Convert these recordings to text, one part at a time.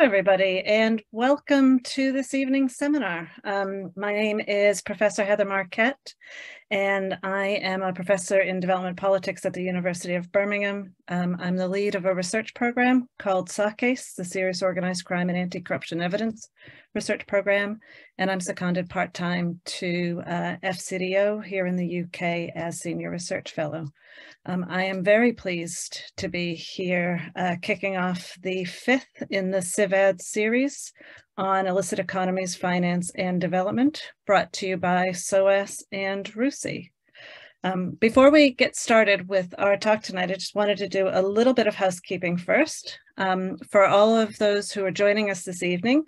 everybody, and welcome to this evening's seminar. Um, my name is Professor Heather Marquette, and I am a professor in development politics at the University of Birmingham. Um, I'm the lead of a research program called SOC ACE, the Serious Organized Crime and Anti-Corruption Evidence Research Program, and I'm seconded part-time to uh, FCDO here in the UK as Senior Research Fellow. Um, I am very pleased to be here uh, kicking off the fifth in the CIVAD series on illicit economies, finance and development brought to you by SOAS and RUSI. Um, before we get started with our talk tonight, I just wanted to do a little bit of housekeeping first. Um, for all of those who are joining us this evening,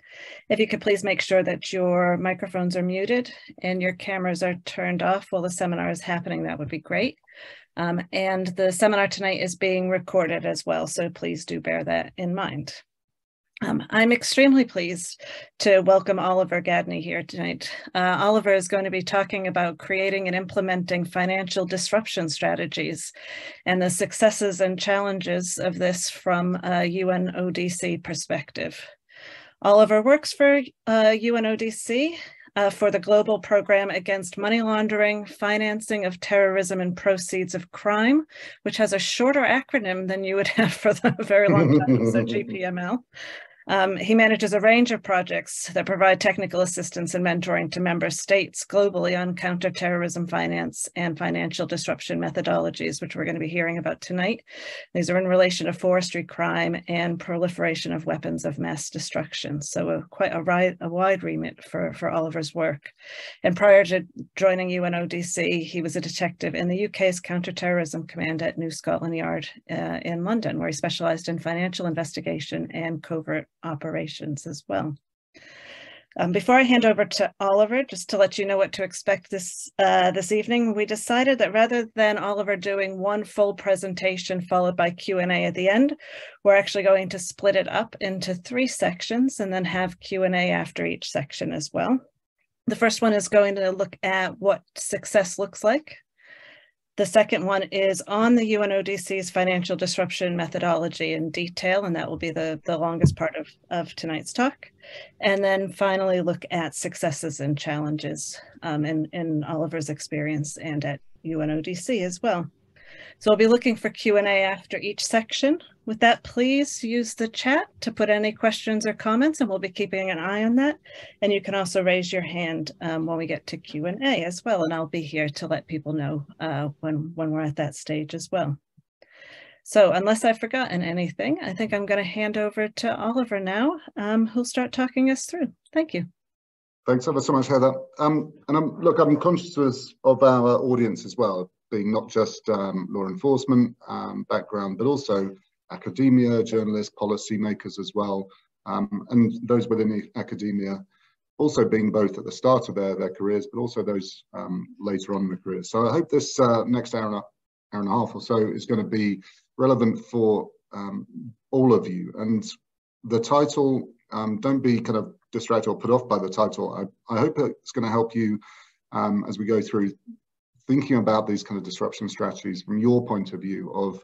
if you could please make sure that your microphones are muted and your cameras are turned off while the seminar is happening, that would be great. Um, and the seminar tonight is being recorded as well, so please do bear that in mind. Um, I'm extremely pleased to welcome Oliver Gadney here tonight. Uh, Oliver is going to be talking about creating and implementing financial disruption strategies and the successes and challenges of this from a UNODC perspective. Oliver works for uh, UNODC uh, for the Global Program Against Money Laundering, Financing of Terrorism and Proceeds of Crime, which has a shorter acronym than you would have for the very long time, so GPML. Um, he manages a range of projects that provide technical assistance and mentoring to member states globally on counterterrorism finance and financial disruption methodologies, which we're going to be hearing about tonight. These are in relation to forestry crime and proliferation of weapons of mass destruction. So a, quite a, a wide remit for, for Oliver's work. And prior to joining UNODC, he was a detective in the UK's Counterterrorism Command at New Scotland Yard uh, in London, where he specialized in financial investigation and covert operations as well. Um, before I hand over to Oliver, just to let you know what to expect this uh, this evening, we decided that rather than Oliver doing one full presentation followed by Q&A at the end, we're actually going to split it up into three sections and then have Q&A after each section as well. The first one is going to look at what success looks like the second one is on the UNODC's financial disruption methodology in detail, and that will be the, the longest part of, of tonight's talk. And then finally look at successes and challenges um, in, in Oliver's experience and at UNODC as well. So I'll be looking for Q&A after each section. With that, please use the chat to put any questions or comments, and we'll be keeping an eye on that. And you can also raise your hand um, when we get to Q&A as well, and I'll be here to let people know uh, when, when we're at that stage as well. So unless I've forgotten anything, I think I'm going to hand over to Oliver now, um, who'll start talking us through. Thank you. Thanks ever so much, Heather. Um, and I'm, look, I'm conscious of our audience as well being not just um, law enforcement um, background, but also academia, journalists, policymakers as well, um, and those within the academia also being both at the start of their, their careers, but also those um, later on in their careers. So I hope this uh, next hour and, a, hour and a half or so is going to be relevant for um, all of you. And the title, um, don't be kind of distracted or put off by the title. I, I hope it's going to help you um, as we go through thinking about these kind of disruption strategies from your point of view of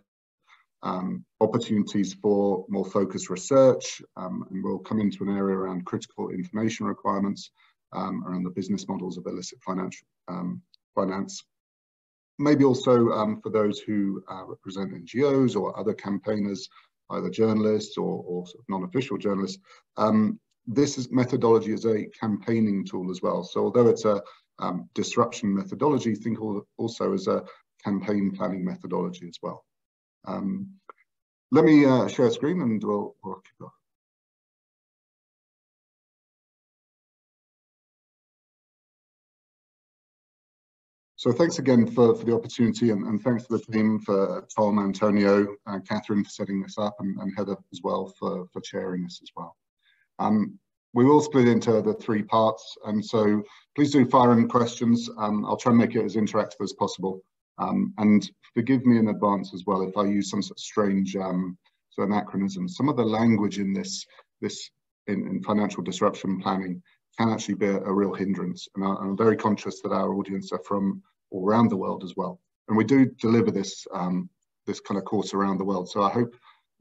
um, opportunities for more focused research, um, and we'll come into an area around critical information requirements um, around the business models of illicit financial um, finance. Maybe also um, for those who uh, represent NGOs or other campaigners, either journalists or, or sort of non-official journalists, um, this is methodology is a campaigning tool as well. So although it's a um, disruption methodology, think also as a campaign planning methodology as well. Um, let me uh, share a screen and we'll, we'll kick off. So thanks again for, for the opportunity and, and thanks to the team for Tom, Antonio, uh, Catherine for setting this up and, and Heather as well for, for chairing this as well. Um, we will split into the three parts and so please do fire in questions. Um, I'll try and make it as interactive as possible. Um, and forgive me in advance as well if I use some sort of strange um, sort of anachronism. Some of the language in this, this in, in financial disruption planning can actually be a, a real hindrance. And I, am very conscious that our audience are from all around the world as well. And we do deliver this, um, this kind of course around the world. So I hope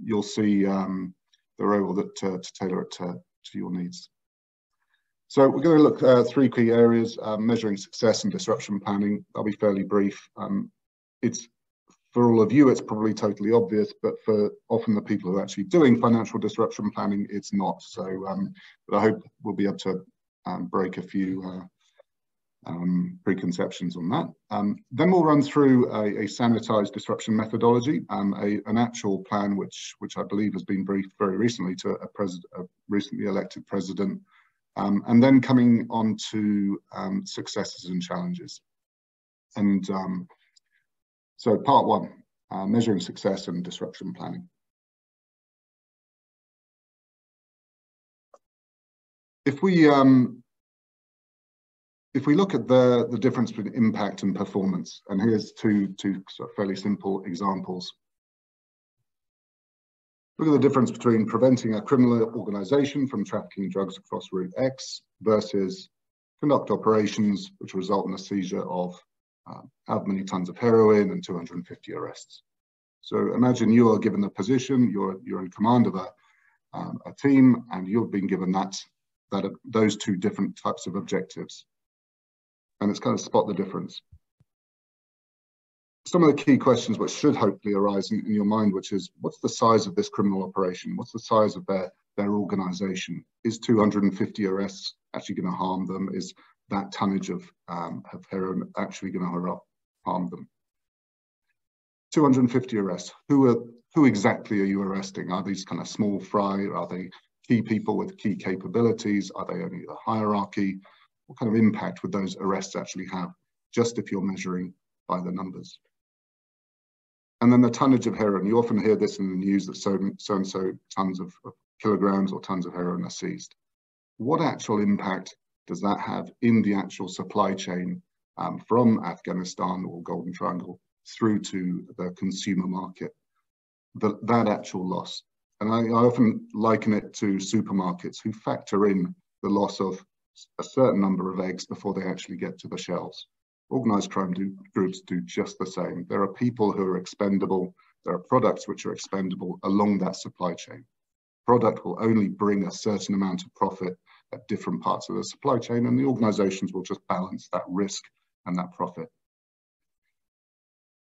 you'll see um, they're able to, to, to tailor it to, to your needs. So we're going to look at uh, three key areas, um, measuring success and disruption planning. I'll be fairly brief. Um, it's for all of you, it's probably totally obvious, but for often the people who are actually doing financial disruption planning, it's not. So, um, but I hope we'll be able to um, break a few uh, um, preconceptions on that. Um, then we'll run through a, a sanitized disruption methodology, um, a, an actual plan which, which I believe has been briefed very recently to a, a recently elected president um, and then coming on to um, successes and challenges. And um, so part one, uh, measuring success and disruption planning. If we um, if we look at the, the difference between impact and performance, and here's two, two sort of fairly simple examples. Look at the difference between preventing a criminal organization from trafficking drugs across Route X versus conduct operations which result in the seizure of uh, how many tons of heroin and 250 arrests. So imagine you are given the position, you're, you're in command of a, um, a team and you've been given that, that those two different types of objectives. And it's kind of spot the difference some of the key questions which should hopefully arise in, in, your mind, which is what's the size of this criminal operation? What's the size of their, their organization? Is 250 arrests actually going to harm them? Is that tonnage of, um, of heroin actually going to harm them? 250 arrests. Who are who exactly are you arresting? Are these kind of small fry? Are they key people with key capabilities? Are they only the hierarchy? What kind of impact would those arrests actually have? Just if you're measuring by the numbers. And then the tonnage of heroin, you often hear this in the news that so, so and so tons of, of kilograms or tons of heroin are seized. What actual impact does that have in the actual supply chain um, from Afghanistan or Golden Triangle through to the consumer market? The, that actual loss. And I, I often liken it to supermarkets who factor in the loss of a certain number of eggs before they actually get to the shelves. Organized crime do, groups do just the same. There are people who are expendable. There are products which are expendable along that supply chain. Product will only bring a certain amount of profit at different parts of the supply chain, and the organizations will just balance that risk and that profit.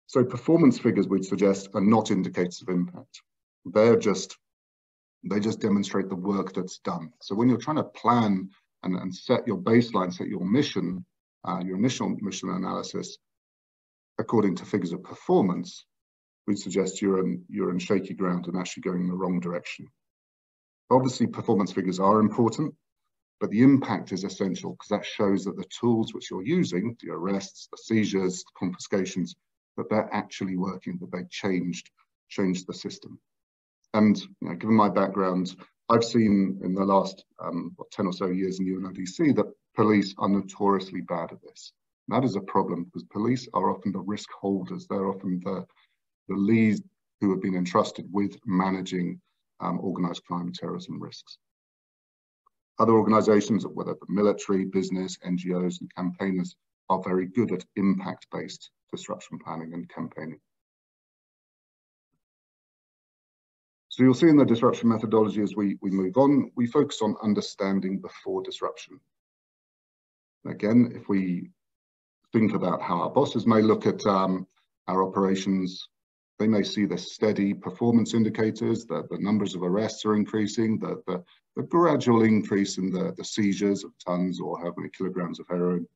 So performance figures, we'd suggest, are not indicators of impact. They're just, they just demonstrate the work that's done. So when you're trying to plan and, and set your baseline, set your mission, uh, your initial mission analysis, according to figures of performance, we suggest you're in, you're in shaky ground and actually going in the wrong direction. Obviously, performance figures are important, but the impact is essential because that shows that the tools which you're using, the arrests, the seizures, the confiscations, that they're actually working, that they changed, changed the system. And you know, given my background, I've seen in the last um, what, 10 or so years in the UNODC that police are notoriously bad at this. And that is a problem because police are often the risk holders. They're often the, the leads who have been entrusted with managing um, organized crime and terrorism risks. Other organizations, whether the military, business, NGOs, and campaigners, are very good at impact-based disruption planning and campaigning. So you'll see in the disruption methodology as we, we move on, we focus on understanding before disruption. Again, if we think about how our bosses may look at um, our operations, they may see the steady performance indicators, that the numbers of arrests are increasing, the, the, the gradual increase in the, the seizures of tons or how many kilograms of heroin.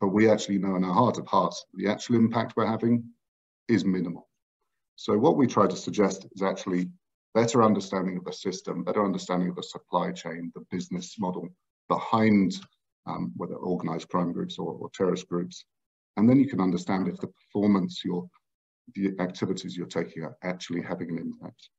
But we actually know in our heart of hearts, the actual impact we're having is minimal. So what we try to suggest is actually better understanding of the system, better understanding of the supply chain, the business model behind um, whether organized crime groups or, or, terrorist groups. And then you can understand if the performance, your, the activities you're taking are actually having an impact.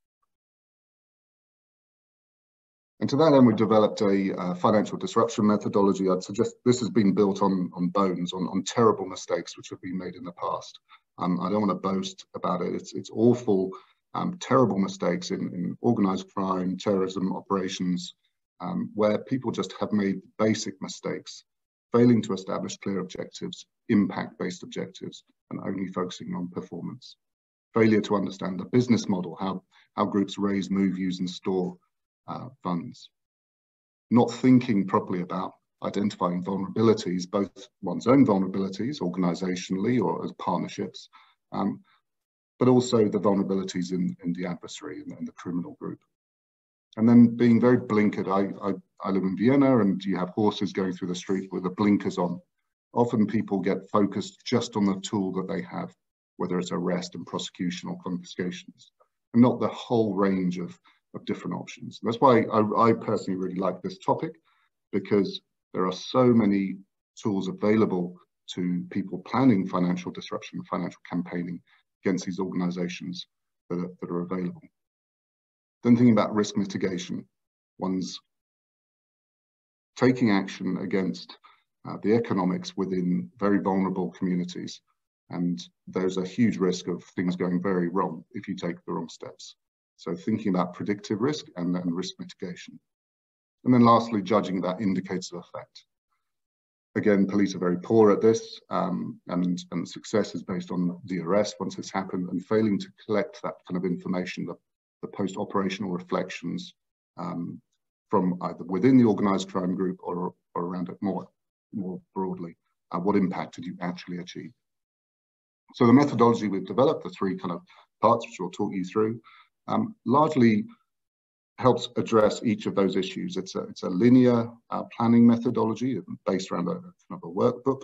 And to that end, we developed a uh, financial disruption methodology. I'd suggest this has been built on, on bones, on, on terrible mistakes which have been made in the past. Um, I don't want to boast about it. It's, it's awful, um, terrible mistakes in, in organized crime, terrorism operations, um, where people just have made basic mistakes, failing to establish clear objectives, impact-based objectives, and only focusing on performance. failure to understand the business model, how, how groups raise, move, use and store uh, funds. Not thinking properly about identifying vulnerabilities, both one's own vulnerabilities organizationally or as partnerships, um, but also the vulnerabilities in, in the adversary and, and, the criminal group. And then being very blinkered, I, I, I live in Vienna and you have horses going through the street with the blinkers on. Often people get focused just on the tool that they have, whether it's arrest and prosecution or confiscations, and not the whole range of, of different options. That's why I, I personally really like this topic because there are so many tools available to people planning financial disruption, and financial campaigning against these organizations that are, that are available. Then thinking about risk mitigation, one's taking action against uh, the economics within very vulnerable communities. And there's a huge risk of things going very wrong if you take the wrong steps. So thinking about predictive risk and then risk mitigation. And then lastly, judging that indicators of effect. Again, police are very poor at this, um, and, and success is based on the arrest once it's happened and failing to collect that kind of information, the, the post-operational reflections um, from either within the organized crime group or, or around it more, more broadly. Uh, what impact did you actually achieve? So the methodology we've developed, the three kind of parts, which we'll talk you through, um, largely helps address each of those issues. It's a, it's a linear uh, planning methodology based around a, kind of a workbook,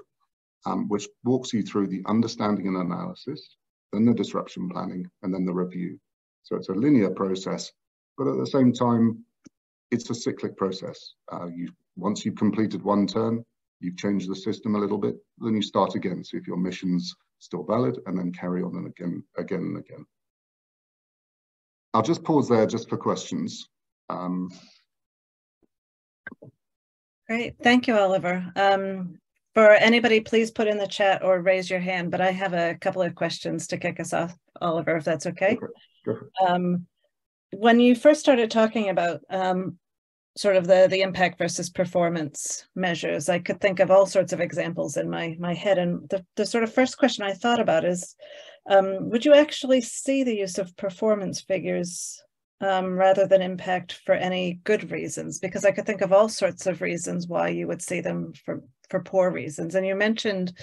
um, which walks you through the understanding and analysis, then the disruption planning, and then the review. So it's a linear process, but at the same time, it's a cyclic process. Uh, you, once you've completed one turn, you've changed the system a little bit, then you start again. See if your mission's still valid, and then carry on and again, again and again. I'll just pause there just for questions. Um, Great, thank you, Oliver. Um, for anybody, please put in the chat or raise your hand, but I have a couple of questions to kick us off, Oliver, if that's okay. Go for it. Go for it. Um, when you first started talking about um, sort of the the impact versus performance measures, I could think of all sorts of examples in my my head. And the, the sort of first question I thought about is, um, would you actually see the use of performance figures um, rather than impact for any good reasons? Because I could think of all sorts of reasons why you would see them for, for poor reasons. And you mentioned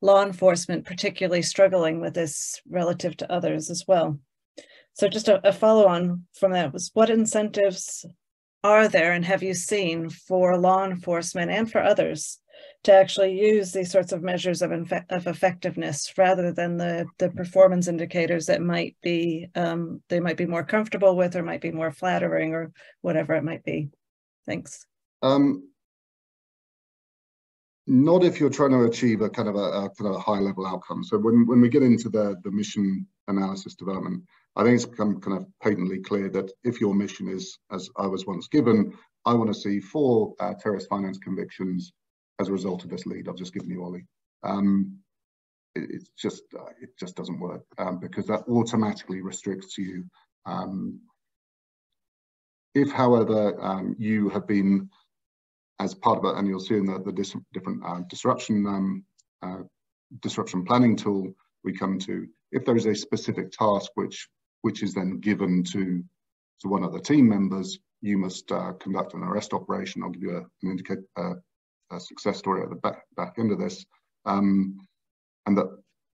law enforcement particularly struggling with this relative to others as well. So just a, a follow on from that was what incentives are there and have you seen for law enforcement and for others to actually use these sorts of measures of, of effectiveness rather than the, the performance indicators that might be um, they might be more comfortable with or might be more flattering or whatever it might be. Thanks. Um, not if you're trying to achieve a kind of a, a, kind of a high level outcome. So when, when we get into the, the mission analysis development, I think it's become kind of patently clear that if your mission is, as I was once given, I want to see four uh, terrorist finance convictions as a result of this lead I've just given you, Ollie. Um, it, it's just uh, it just doesn't work um, because that automatically restricts you. Um, if, however, um, you have been as part of it, and you'll see in the, the dis different uh, disruption um, uh, disruption planning tool we come to, if there is a specific task which which is then given to to one of the team members, you must uh, conduct an arrest operation. I'll give you a, an indicate, a success story at the back, back end of this, um, and that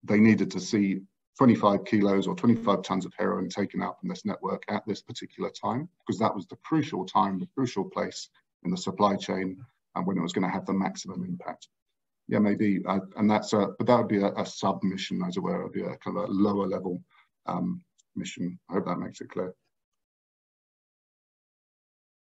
they needed to see 25 kilos or 25 tons of heroin taken out from this network at this particular time, because that was the crucial time, the crucial place in the supply chain, and when it was going to have the maximum impact. Yeah, maybe, uh, and that's a, but that would be a, a sub mission, as it were, it would be a kind of a lower level um, mission. I hope that makes it clear.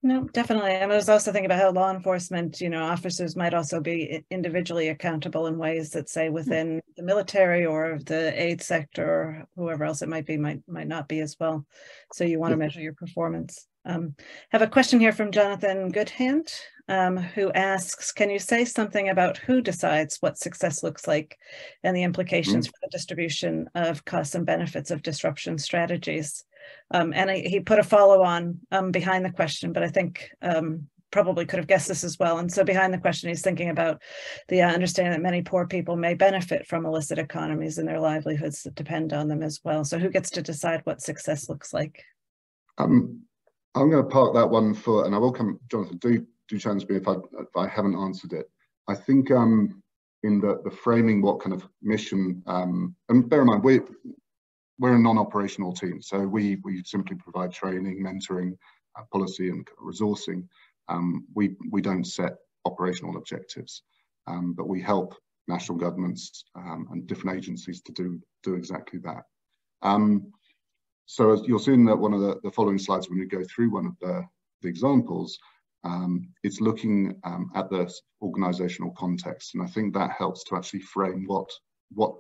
No, definitely. I was also thinking about how law enforcement, you know, officers might also be individually accountable in ways that, say, hmm. within the military or the aid sector or whoever else it might be, might might not be as well. So you want to measure your performance. Um, have a question here from Jonathan Goodhand, um, who asks, can you say something about who decides what success looks like and the implications mm. for the distribution of costs and benefits of disruption strategies? Um, and I, he put a follow on um, behind the question, but I think um, probably could have guessed this as well. And so behind the question, he's thinking about the uh, understanding that many poor people may benefit from illicit economies and their livelihoods that depend on them as well. So who gets to decide what success looks like? Um, I'm going to park that one for, and I will come, Jonathan, do, do challenge me if I, if I haven't answered it. I think um, in the, the framing what kind of mission, um, and bear in mind, we, we're a non-operational team, so we, we simply provide training, mentoring, uh, policy and resourcing. Um, we, we don't set operational objectives, um, but we help national governments um, and different agencies to do, do exactly that. Um, so as you'll see in that one of the, the, following slides when we go through one of the, the examples, um, it's looking um, at the organizational context. And I think that helps to actually frame what, what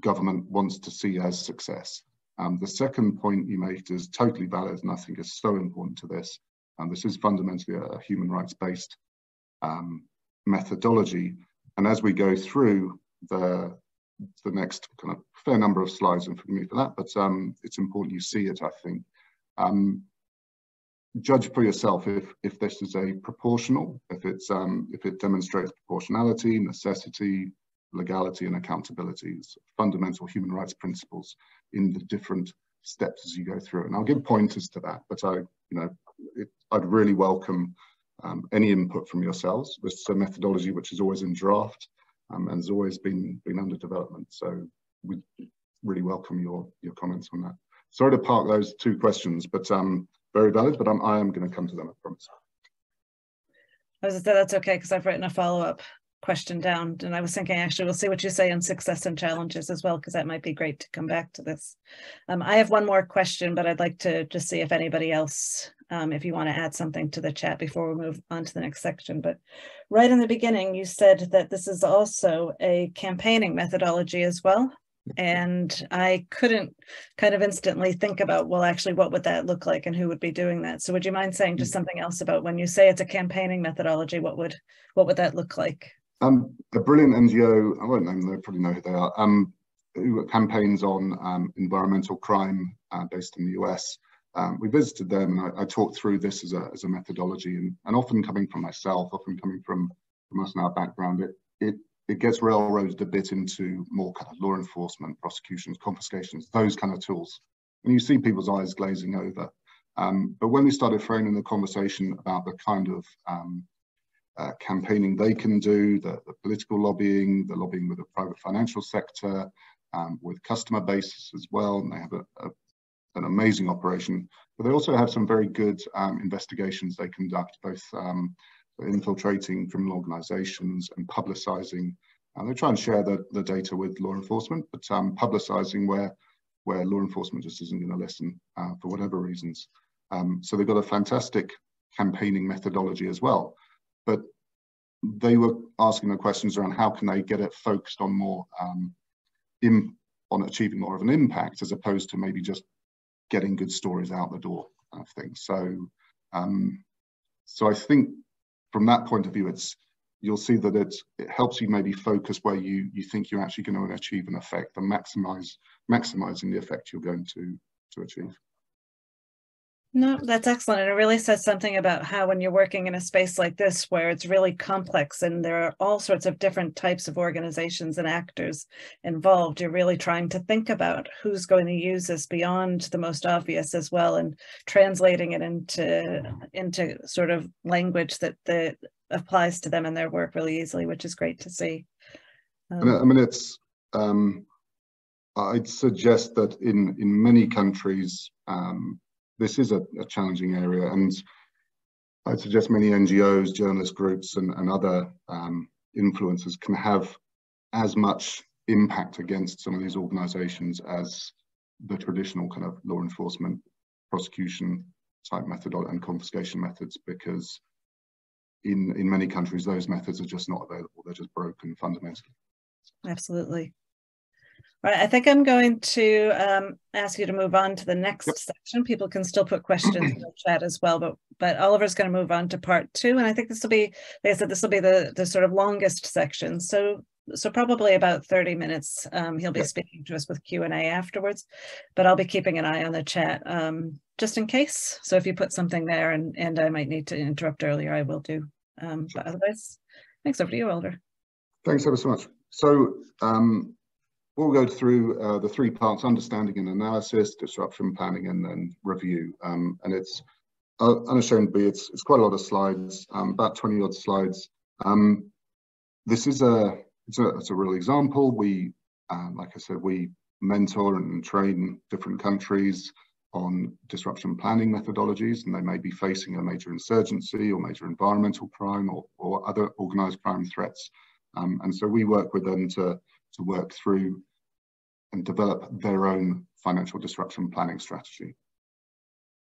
government wants to see as success. Um, the second point you made is totally valid and I think is so important to this. And this is fundamentally a, human rights based um, methodology. And as we go through the, the next kind of fair number of slides, and forgive me for that, but um, it's important you see it, I think. Um, judge for yourself if, if this is a proportional, if, it's, um, if it demonstrates proportionality, necessity, legality and accountability, fundamental human rights principles in the different steps as you go through. And I'll give pointers to that, but I, you know, it, I'd really welcome um, any input from yourselves. This is a methodology which is always in draft um, and has always been, been under development. So we really welcome your, your comments on that. Sorry to park those two questions, but um, very valid, but I'm, I am going to come to them, I promise. I was say that's okay because I've written a follow-up question down. And I was thinking, actually, we'll see what you say on success and challenges as well, because that might be great to come back to this. Um, I have one more question, but I'd like to just see if anybody else, um, if you want to add something to the chat before we move on to the next section. But right in the beginning, you said that this is also a campaigning methodology as well. And I couldn't kind of instantly think about, well, actually, what would that look like and who would be doing that? So would you mind saying just mm. something else about when you say it's a campaigning methodology, what would what would that look like? Um, a brilliant NGO, I won't name them, they probably know who they are, um, who campaigns on um, environmental crime uh, based in the US. Um, we visited them and I, I, talked through this as a, as a methodology and, and often coming from myself, often coming from, from us in our background, it, it, it gets railroaded a bit into more kind of law enforcement, prosecutions, confiscations, those kind of tools. And you see people's eyes glazing over. Um, but when we started framing the conversation about the kind of um, uh, campaigning they can do, the, the, political lobbying, the lobbying with the private financial sector, um, with customer bases as well. And they have a, a, an amazing operation, but they also have some very good um, investigations they conduct, both um, infiltrating criminal organizations and publicizing. And they try and share the, the data with law enforcement, but um, publicizing where, where law enforcement just isn't going to listen uh, for whatever reasons. Um, so they've got a fantastic campaigning methodology as well but they were asking the questions around how can they get it focused on more um, in, on achieving more of an impact as opposed to maybe just getting good stories out the door kind of thing. So, um, so I think from that point of view, it's you'll see that it it helps you maybe focus where you you think you're actually going to achieve an effect and maximize maximizing the effect you're going to to achieve. No, that's excellent. And it really says something about how, when you're working in a space like this, where it's really complex and there are all sorts of different types of organizations and actors involved, you're really trying to think about who's going to use this beyond the most obvious as well and translating it into, into sort of language that, that applies to them and their work really easily, which is great to see. Um, I mean, it's, um, I'd suggest that in, in many countries, um, this is a, a challenging area and I'd suggest many NGOs, journalist groups and, and other um, influencers can have as much impact against some of these organizations as the traditional kind of law enforcement prosecution type method and confiscation methods because in in many countries those methods are just not available. They're just broken fundamentally. Absolutely Right, I think I'm going to um, ask you to move on to the next yep. section. People can still put questions in the chat as well, but but Oliver's going to move on to part two, and I think this will be, like I said, this will be the the sort of longest section. So so probably about 30 minutes. Um, he'll be yep. speaking to us with Q and A afterwards, but I'll be keeping an eye on the chat um, just in case. So if you put something there and, and I might need to interrupt earlier, I will do. Um, but otherwise, thanks over to you, Oliver. Thanks ever so much. So um, we'll go through uh, the three parts, understanding and analysis, disruption planning, and then review. Um, and it's uh, unashamedly, it's, it's quite a lot of slides, um, about 20 odd slides. Um, this is a it's, a, it's a real example. We, uh, like I said, we mentor and train different countries on disruption planning methodologies, and they may be facing a major insurgency or major environmental crime or, or other organized crime threats. Um, and so we work with them to, to work through and develop their own financial disruption planning strategy.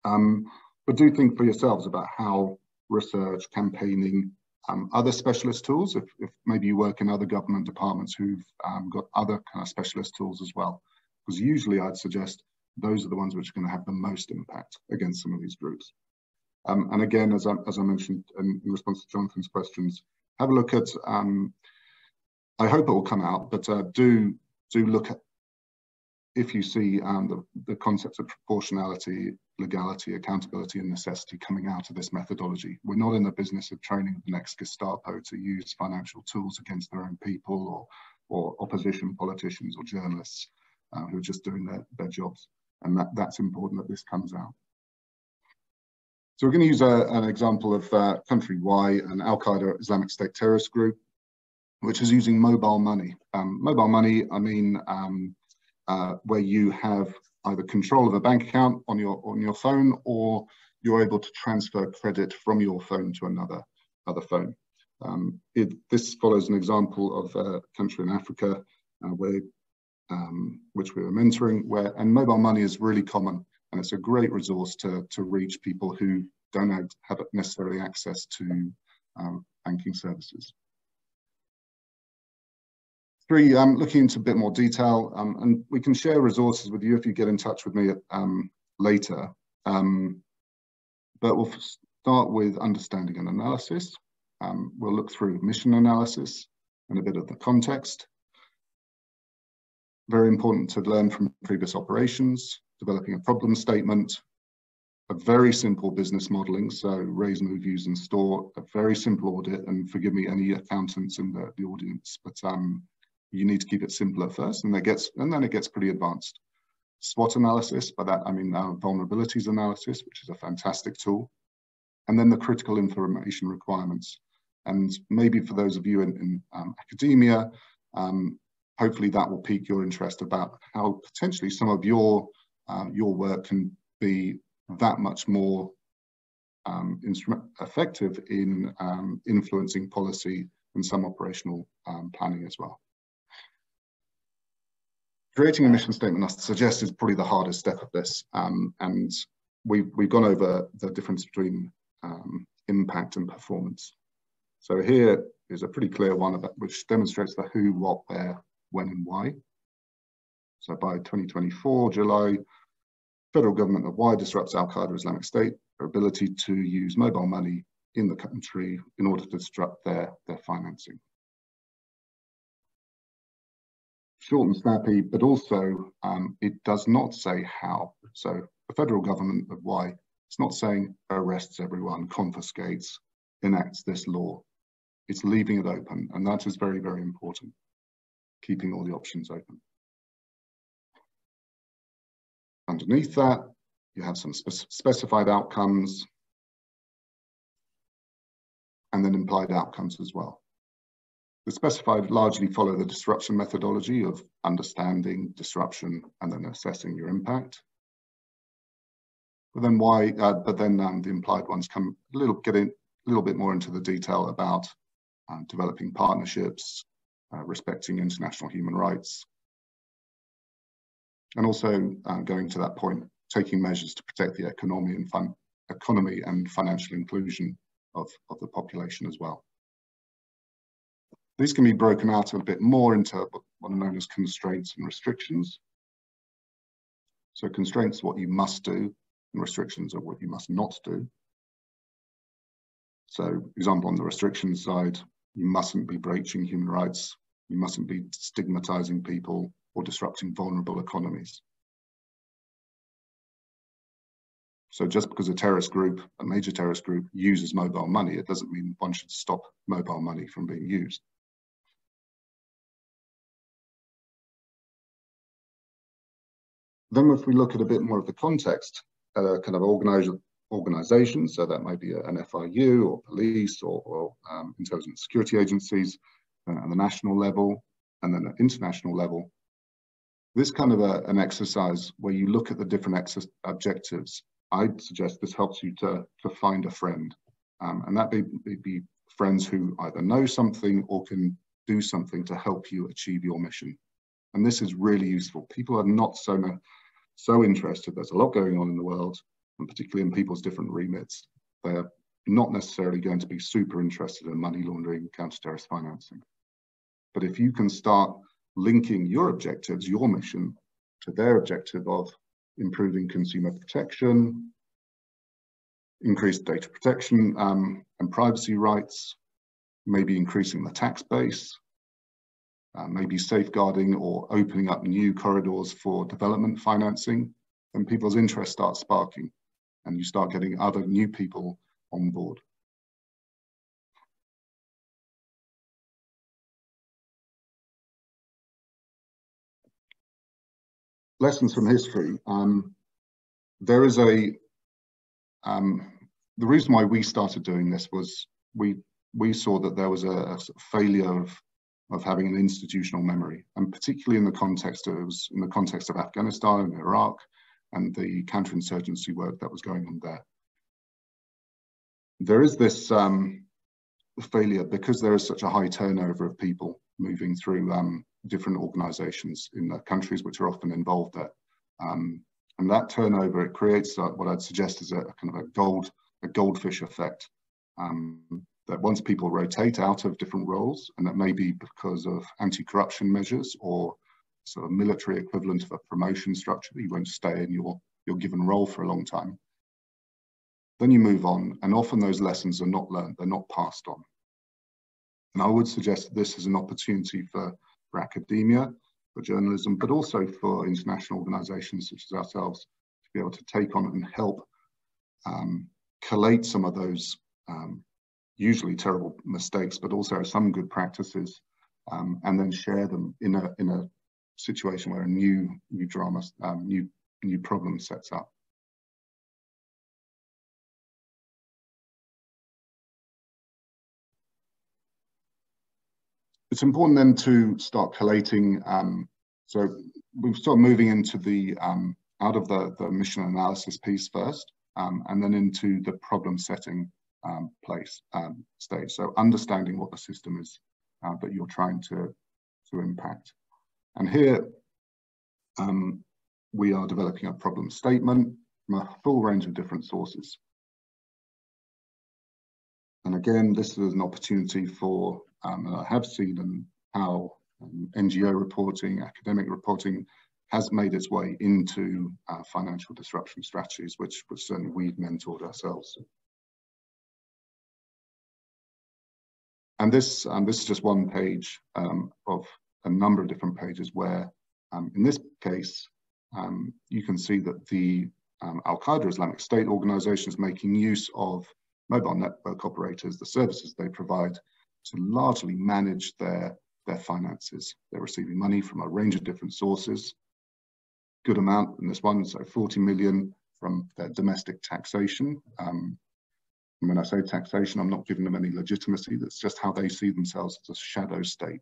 Um, but do think for yourselves about how research, campaigning, um, other specialist tools, if, if, maybe you work in other government departments who've um, got other kind of specialist tools as well. Because usually I'd suggest those are the ones which are going to have the most impact against some of these groups. Um, and again, as I, as I mentioned in, in, response to Jonathan's questions, have a look at, um, I hope it will come out, but uh, do, do look at if you see um, the, the concepts of proportionality, legality, accountability and necessity coming out of this methodology. We're not in the business of training the next Gestapo to use financial tools against their own people or, or opposition politicians or journalists uh, who are just doing their, their jobs. And that, that's important that this comes out. So we're going to use a, an example of uh, country Y, an Al-Qaeda Islamic State terrorist group, which is using mobile money. Um, mobile money, I mean, um, uh, where you have either control of a bank account on your on your phone or you're able to transfer credit from your phone to another other phone. Um, it, this follows an example of a country in Africa uh, where um, which we were mentoring, where and mobile money is really common and it's a great resource to to reach people who don't have, necessarily access to um, banking services. Three, um, looking into a bit more detail, um, and we can share resources with you if you get in touch with me um, later. Um, but we'll start with understanding and analysis. Um, we'll look through mission analysis and a bit of the context. Very important to learn from previous operations, developing a problem statement, a very simple business modeling, so raise, move, use and store, a very simple audit, and forgive me any accountants in the, the audience, but um, you need to keep it simple at first and, gets, and then it gets pretty advanced. SWOT analysis, by that I mean uh, vulnerabilities analysis, which is a fantastic tool. And then the critical information requirements. And maybe for those of you in, in um, academia, um, hopefully that will pique your interest about how potentially some of your, uh, your work can be that much more um, effective in um, influencing policy and some operational um, planning as well. Creating a mission statement, I suggest, is probably the hardest step of this. Um, and we've, we've gone over the difference between um, impact and performance. So here is a pretty clear one of that, which demonstrates the who, what, where, when and why. So by 2024, July, federal government of Y disrupts Al-Qaeda Islamic State, their ability to use mobile money in the country in order to disrupt their, their financing short and snappy, but also um, it does not say how. So the federal government of Y it's not saying arrests everyone, confiscates, enacts this law. It's leaving it open, and that is very, very important, keeping all the options open. Underneath that, you have some spe specified outcomes and then implied outcomes as well. The specified largely follow the disruption methodology of understanding disruption and then assessing your impact. But then why, uh, but then um, the implied ones come a little, get in, a little bit more into the detail about um, developing partnerships, uh, respecting international human rights, and also uh, going to that point, taking measures to protect the economy and, economy and financial inclusion of, of the population as well. These can be broken out a bit more into what are known as constraints and restrictions. So constraints what you must do and restrictions are what you must not do. So for example on the restrictions side, you mustn't be breaching human rights, you mustn't be stigmatizing people or disrupting vulnerable economies. So just because a terrorist group, a major terrorist group, uses mobile money, it doesn't mean one should stop mobile money from being used. Then if we look at a bit more of the context, uh, kind of organization, organizations, so that might be an FIU or police or, or um, intelligence security agencies uh, at the national level and then at international level. This kind of a, an exercise where you look at the different objectives, I'd suggest this helps you to, to find a friend. Um, and that may be, be friends who either know something or can do something to help you achieve your mission. And this is really useful. People are not so, so interested. There's a lot going on in the world, and particularly in people's different remits. They're not necessarily going to be super interested in money laundering, counter-terrorist financing. But if you can start linking your objectives, your mission, to their objective of improving consumer protection, increased data protection um, and privacy rights, maybe increasing the tax base, uh, maybe safeguarding or opening up new corridors for development financing, then people's interest starts sparking and you start getting other new people on board. Lessons from history. Um, there is a, um, the reason why we started doing this was we we saw that there was a, a failure of of having an institutional memory, and particularly in the context of in the context of Afghanistan and Iraq, and the counterinsurgency work that was going on there. There is this um, failure because there is such a high turnover of people moving through um, different organizations in the countries which are often involved there. Um, and that turnover, it creates uh, what I'd suggest is a, a, kind of a gold, a goldfish effect. Um, that once people rotate out of different roles, and that may be because of anti-corruption measures or sort of military equivalent of a promotion structure that you won't stay in your, your given role for a long time. Then you move on, and often those lessons are not learned, they're not passed on. And I would suggest that this is an opportunity for, for academia, for journalism, but also for international organizations such as ourselves to be able to take on and help um, collate some of those um, usually terrible mistakes, but also some good practices, um, and then share them in a, in a situation where a new new drama, um, new new problem sets up. It's important then to start collating. Um, so we've started moving into the um, out of the the mission analysis piece first, um, and then into the problem setting um, place um, stage. So understanding what the system is uh, that you're trying to to impact. And here um, we are developing a problem statement from a full range of different sources. And again, this is an opportunity for, um, and I have seen how um, NGO reporting, academic reporting has made its way into uh, financial disruption strategies, which, which certainly we've mentored ourselves. And this, um, this is just one page um, of a number of different pages where, um, in this case, um, you can see that the um, Al-Qaeda Islamic State organization is making use of mobile network operators, the services they provide to largely manage their, their finances. They're receiving money from a range of different sources, good amount in this one, so 40 million from their domestic taxation. Um, when I say taxation, I'm not giving them any legitimacy. That's just how they see themselves as a shadow state.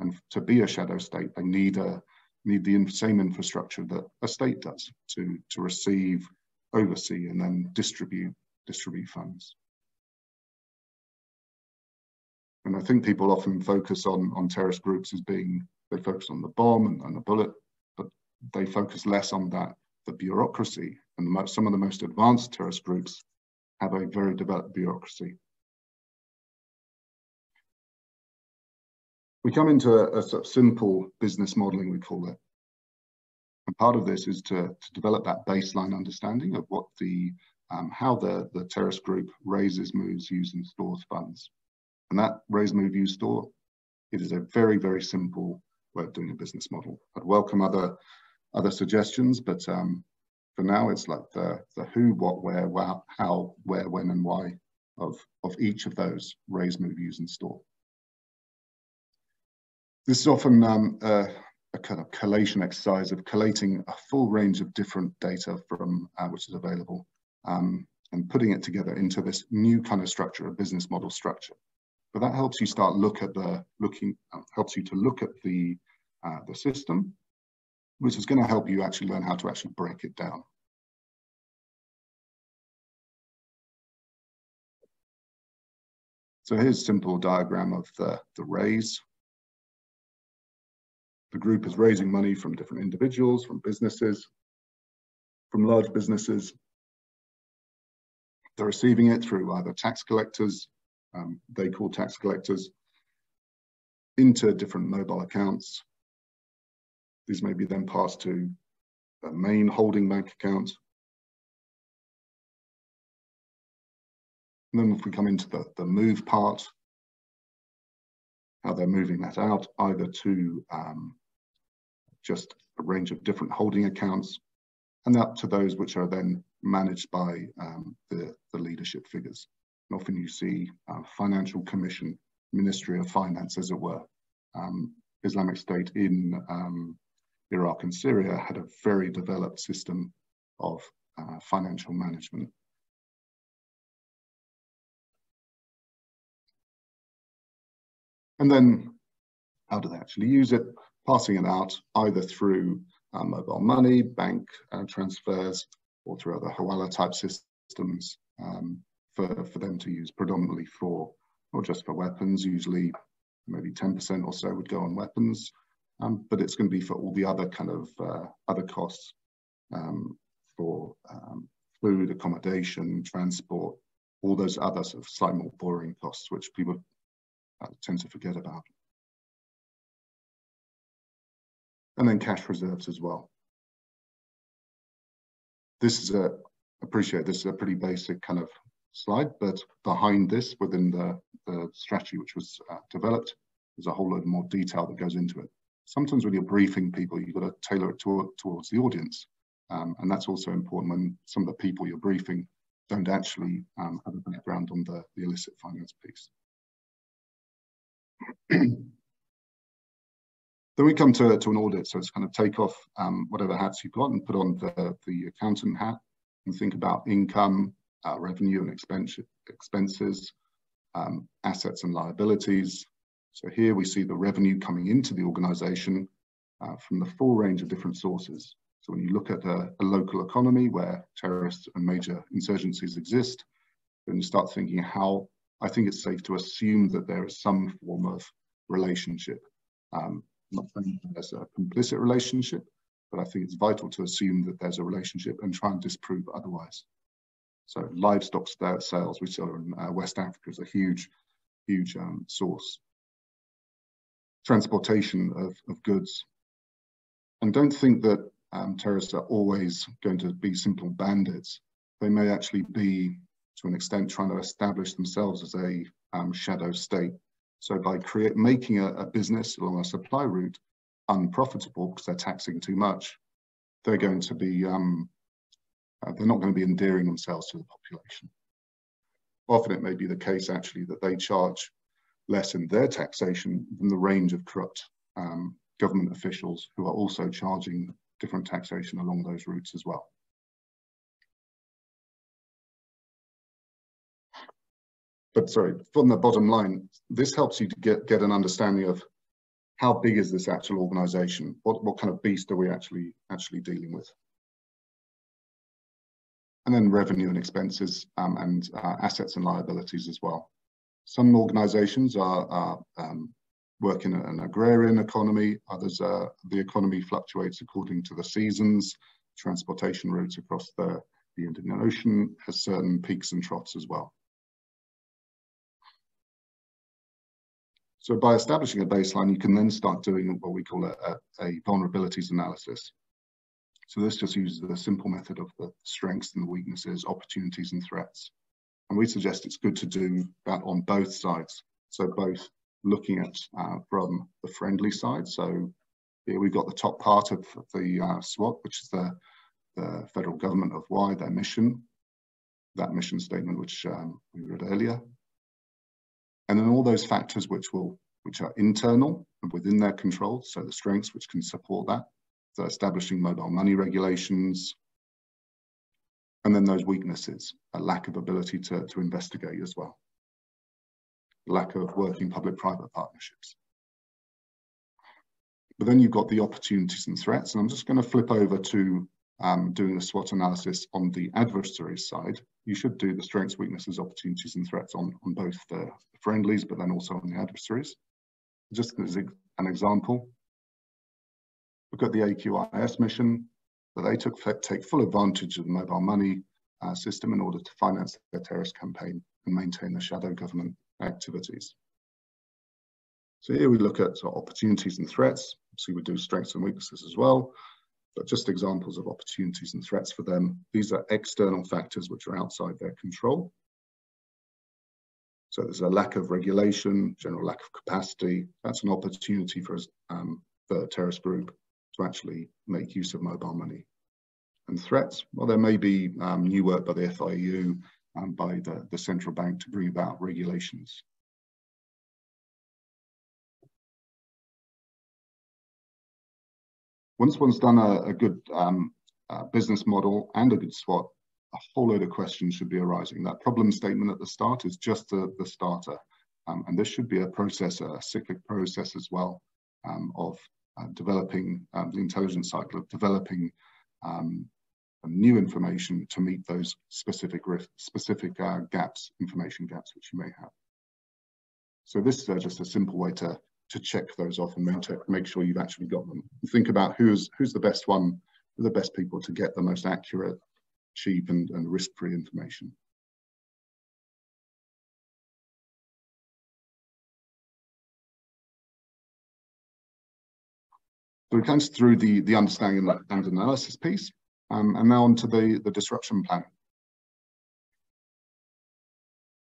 And to be a shadow state, they need a need the same infrastructure that a state does to to receive, oversee, and then distribute distribute funds. And I think people often focus on on terrorist groups as being they focus on the bomb and, and the bullet, but they focus less on that the bureaucracy and the some of the most advanced terrorist groups have a very developed bureaucracy We come into a, a sort of simple business modeling, we call it. And part of this is to, to develop that baseline understanding of what the, um, how the, the terrorist group raises, moves, uses, stores funds. And that raise, move, use, store, it is a very, very simple way of doing a business model. I'd welcome other, other suggestions, but um, For now, it's like the, the who, what, where, how, where, when, and why of, of each of those raise, move, use, and store. This is often um, a, a, kind of collation exercise of collating a full range of different data from uh, which is available um, and putting it together into this new kind of structure, a business model structure. But that helps you start look at the looking uh, helps you to look at the uh, the system, which is going to help you actually learn how to actually break it down. So here's a simple diagram of the, the raise. The group is raising money from different individuals, from businesses, from large businesses. They're receiving it through either tax collectors, um, they call tax collectors, into different mobile accounts. These may be then passed to a main holding bank account. And then if we come into the, the move part, how they're moving that out, either to um, just a range of different holding accounts, and up to those which are then managed by um, the, the leadership figures. And often you see uh, Financial Commission, Ministry of Finance, as it were. Um, Islamic State in um, Iraq and Syria had a very developed system of uh, financial management. And then how do they actually use it? Passing it out either through uh, mobile money, bank uh, transfers, or through other Hawala type systems um, for, for them to use predominantly for, not just for weapons, usually maybe 10% or so would go on weapons, um, but it's going to be for all the other kind of uh, other costs um, for um, food, accommodation, transport, all those other sort of slightly more boring costs, which people I tend to forget about. And then cash reserves as well. This is a, appreciate this is a pretty basic kind of slide, but behind this within the, the strategy which was uh, developed, there's a whole load more detail that goes into it. Sometimes when you're briefing people, you've got to tailor it to, towards the audience. Um, and that's also important when some of the people you're briefing don't actually um, have a background on the, the illicit finance piece. then we come to, to an audit. So it's kind of take off um, whatever hats you've got and put on the, the accountant hat and think about income, uh, revenue and expense, expenses, um, assets and liabilities. So here we see the revenue coming into the organization uh, from the full range of different sources. So when you look at a, a local economy where terrorists and major insurgencies exist, then you start thinking how I think it's safe to assume that there is some form of relationship. Um, not saying there's a complicit relationship, but I think it's vital to assume that there's a relationship and try and disprove otherwise. So livestock sales, which are in uh, West Africa, is a huge, huge um, source. Transportation of, of goods. And don't think that um, terrorists are always going to be simple bandits. They may actually be to an extent trying to establish themselves as a um, shadow state. So by create, making a, a, business along a supply route unprofitable because they're taxing too much, they're going to be, um, uh, they're not going to be endearing themselves to the population. Often it may be the case actually that they charge less in their taxation than the range of corrupt um, government officials who are also charging different taxation along those routes as well. but sorry, from the bottom line, this helps you to get, get an understanding of how big is this actual organization? What, what kind of beast are we actually, actually dealing with? And then revenue and expenses um, and uh, assets and liabilities as well. Some organizations are, are um, in an agrarian economy, others, the economy fluctuates according to the seasons, transportation routes across the, the Indian Ocean has certain peaks and troughs as well. So by establishing a baseline, you can then start doing what we call a, a, a vulnerabilities analysis. So this just uses the simple method of the strengths and the weaknesses, opportunities and threats. And we suggest it's good to do that on both sides. So both looking at uh, from the friendly side. So here we've got the top part of the uh, SWOT, which is the, the federal government of why their mission, that mission statement which um, we read earlier, and then all those factors which will which are internal and within their control, so the strengths which can support that, so establishing mobile money regulations, and then those weaknesses, a lack of ability to, to investigate as well, lack of working public-private partnerships. But then you've got the opportunities and threats, and I'm just going to flip over to um, doing the SWOT analysis on the adversary side, you should do the strengths, weaknesses, opportunities and threats on, on both the friendlies, but then also on the adversaries. Just as an example, look at the AQIS mission, that they took take full advantage of the mobile money uh, system in order to finance their terrorist campaign and maintain the shadow government activities. So here we look at opportunities and threats. So we do strengths and weaknesses as well but just examples of opportunities and threats for them. These are external factors which are outside their control. So there's a lack of regulation, general lack of capacity. That's an opportunity for, um, the terrorist group to actually make use of mobile money. And threats, well, there may be um, new work by the FIU and by the, the central bank to bring about regulations Once one's done a, a good um, uh, business model and a good SWOT, a whole load of questions should be arising. That problem statement at the start is just the, the starter. Um, and this should be a process, a cyclic process as well, um, of uh, developing um, the intelligence cycle, of developing um, new information to meet those specific specific uh, gaps, information gaps which you may have. So this is uh, just a simple way to to check those off and make, make sure you've actually got them. Think about who's who's the best one, the best people to get the most accurate, cheap and, and risk-free information. So we come through the, the understanding and analysis piece, um, and now onto the, the disruption plan.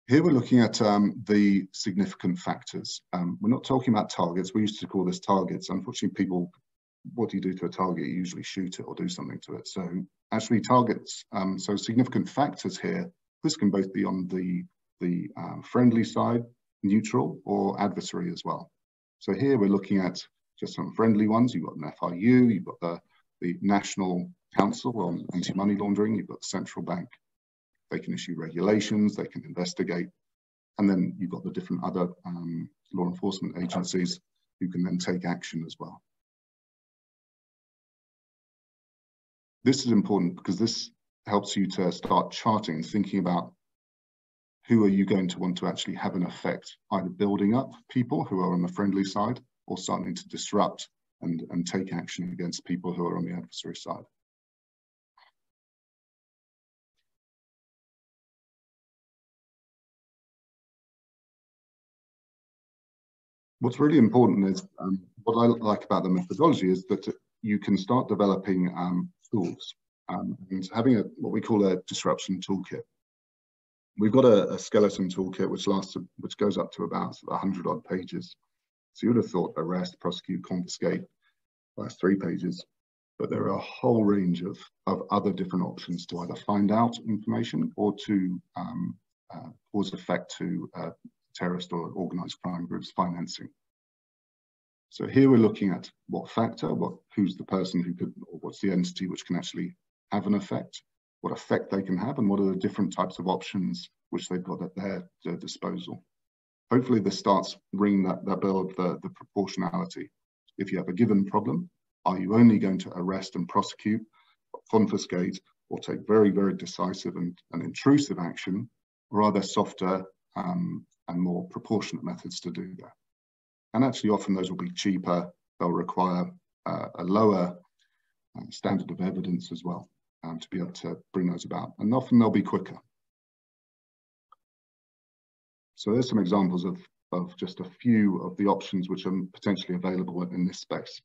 Here we're looking at um, the significant factors. Um, we're not talking about targets. We used to call this targets. Unfortunately, people, what do you do to a target? You usually shoot it or do something to it. So actually targets, um, so significant factors here, this can both be on the, the uh, friendly side, neutral or adversary as well. So here we're looking at just some friendly ones. You've got an FIU, you've got the, the National Council on Anti-Money Laundering, you've got the Central Bank. They can issue regulations, they can investigate, and then you've got the different other um, law enforcement agencies who can then take action as well. This is important because this helps you to start charting, thinking about who are you going to want to actually have an effect, either building up people who are on the friendly side or starting to disrupt and, and take action against people who are on the adversary side. what's really important is um, what I like about the methodology is that you can start developing um, tools um, and having a what we call a disruption toolkit. We've got a, a skeleton toolkit which lasts, which goes up to about 100 odd pages. So you would have thought arrest, prosecute, confiscate, that's three pages. But there are a whole range of, of other different options to either find out information or to um, uh, cause effect to uh, terrorist or organized crime groups financing. So here we're looking at what factor, what who's the person who could, or what's the entity which can actually have an effect, what effect they can have, and what are the different types of options which they've got at their, their disposal. Hopefully this starts ringing that, that bell of the, the proportionality. If you have a given problem, are you only going to arrest and prosecute, confiscate, or take very, very decisive and, and intrusive action, or are there softer um, and more proportionate methods to do that. And actually often those will be cheaper, they'll require uh, a lower uh, standard of evidence as well um, to be able to bring those about. And often they'll be quicker. So there's some examples of, of just a few of the options which are potentially available in this space,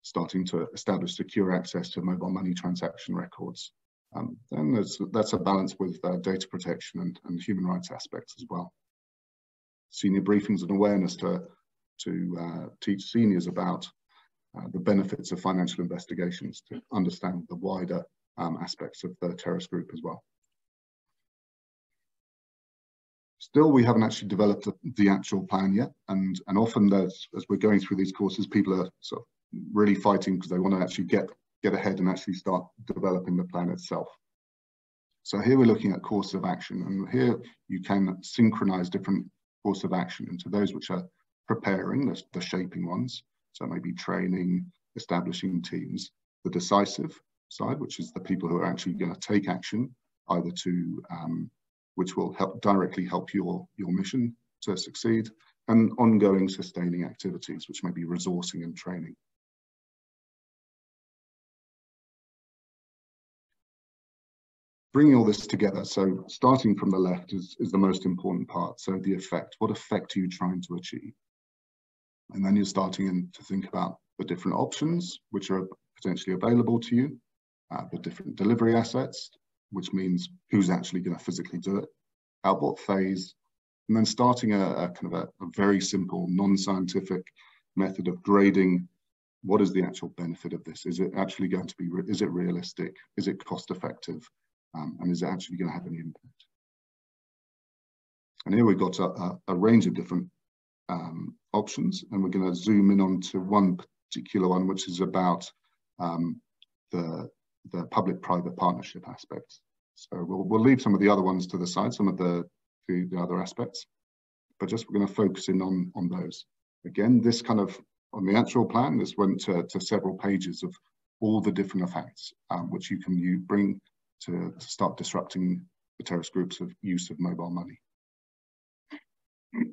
starting to establish secure access to mobile money transaction records. Um, then that's a balance with uh, data protection and, and human rights aspects as well senior briefings and awareness to, to uh, teach seniors about uh, the benefits of financial investigations to understand the wider um, aspects of the terrorist group as well. Still, we haven't actually developed the actual plan yet. And, and often as we're going through these courses, people are sort of really fighting because they want to actually get, get ahead and actually start developing the plan itself. So here we're looking at course of action and here you can synchronize different course of action into those which are preparing, the, the shaping ones. So maybe training, establishing teams, the decisive side, which is the people who are actually going to take action, either to um, which will help directly help your, your mission to succeed, and ongoing sustaining activities, which may be resourcing and training. Bringing all this together, so starting from the left is, is the most important part. So the effect, what effect are you trying to achieve? And then you're starting in to think about the different options which are potentially available to you, uh, the different delivery assets, which means who's actually going to physically do it, what phase, and then starting a, a kind of a, a very simple, non-scientific method of grading what is the actual benefit of this? Is it actually going to be, is it realistic? Is it cost effective? Um, and is it actually going to have any impact? And here we've got a, a range of different um, options, and we're going to zoom in onto one particular one, which is about um, the, the public-private partnership aspects. So we'll, we'll leave some of the other ones to the side, some of the, the, the other aspects, but just we're going to focus in on, on those. Again, this kind of, on the actual plan, this went to, to several pages of all the different effects um, which you can you bring to, to start disrupting the terrorist groups of use of mobile money.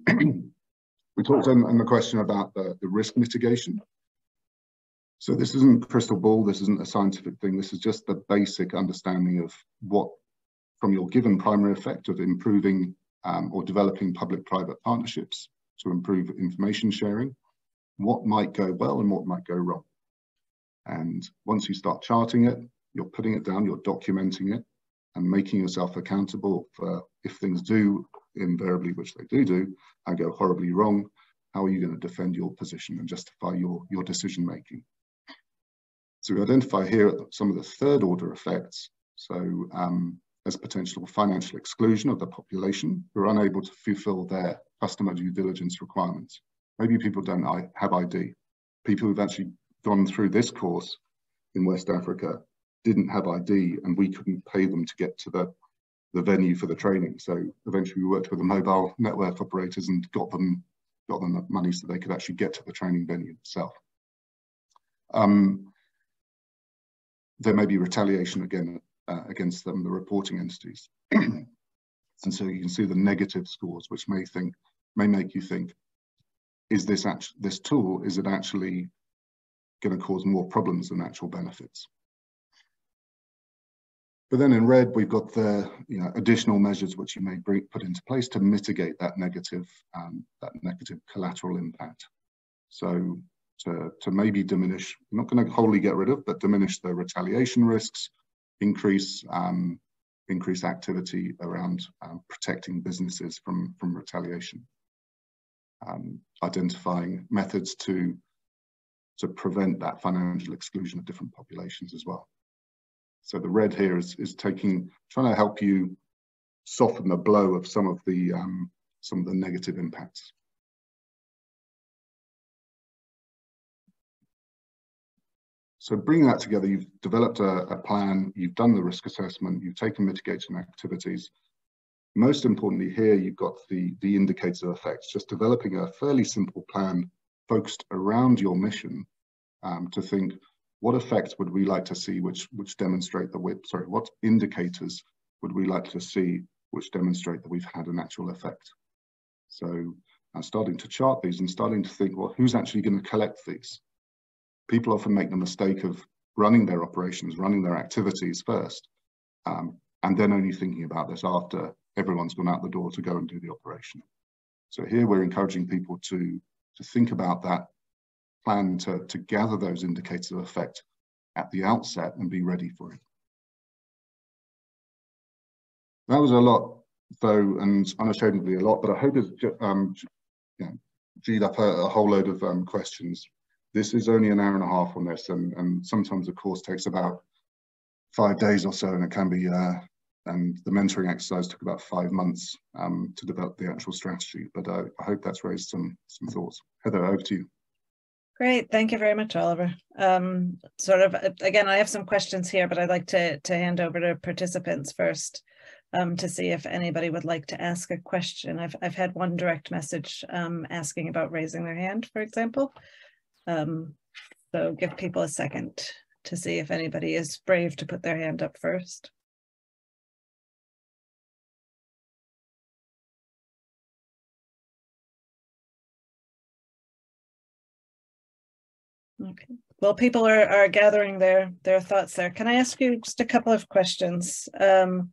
we talked in, in, the question about the, the risk mitigation. So this isn't crystal ball, this isn't a scientific thing, this is just the basic understanding of what, from your given primary effect of improving um, or developing public-private partnerships to improve information sharing, what might go well and what might go wrong. And once you start charting it, you're putting it down, you're documenting it, and making yourself accountable for if things do invariably, which they do do, and go horribly wrong, how are you going to defend your position and justify your, your decision making? So we identify here some of the third order effects. So um, there's potential financial exclusion of the population who are unable to fulfill their customer due diligence requirements. Maybe people don't have ID. People who've actually gone through this course in West Africa didn't have ID and we couldn't pay them to get to the, the venue for the training. So eventually we worked with the mobile network operators and got them got them the money so they could actually get to the training venue itself. Um, there may be retaliation again uh, against them, the reporting entities. and so you can see the negative scores, which may think may make you think, is this this tool, is it actually going to cause more problems than actual benefits? But then in red, we've got the you know, additional measures which you may put into place to mitigate that negative, um, that negative collateral impact. So to, to maybe diminish, not going to wholly get rid of, but diminish the retaliation risks, increase um, increase activity around um, protecting businesses from, from retaliation. Um, identifying methods to, to prevent that financial exclusion of different populations as well. So the red here is, is taking, trying to help you soften the blow of some of the, um, some of the negative impacts. So bringing that together, you've developed a, a, plan, you've done the risk assessment, you've taken mitigating activities. Most importantly here, you've got the, the indicators of effects, just developing a fairly simple plan focused around your mission um, to think, what effects would we like to see which, which demonstrate the whip, sorry, what indicators would we like to see which demonstrate that we've had an actual effect? So uh, starting to chart these and starting to think, well, who's actually going to collect these? People often make the mistake of running their operations, running their activities first, um, and then only thinking about this after everyone's gone out the door to go and do the operation. So here we're encouraging people to, to think about that plan to, to gather those indicators of effect at the outset and be ready for it. That was a lot, though, and unashamedly a lot, but I hope it's um, you know, G'd up a, a, whole load of um, questions this is only an hour and a half on this, and, and sometimes the course takes about five days or so, and it can be. Uh, and the mentoring exercise took about five months um, to develop the actual strategy. But uh, I hope that's raised some some thoughts. Heather, over to you. Great, thank you very much, Oliver. Um, sort of again, I have some questions here, but I'd like to to hand over to participants first um, to see if anybody would like to ask a question. I've, I've had one direct message um, asking about raising their hand, for example. Um, so give people a second to see if anybody is brave to put their hand up first. Okay. Well, people are, are gathering their their thoughts there. Can I ask you just a couple of questions? Um,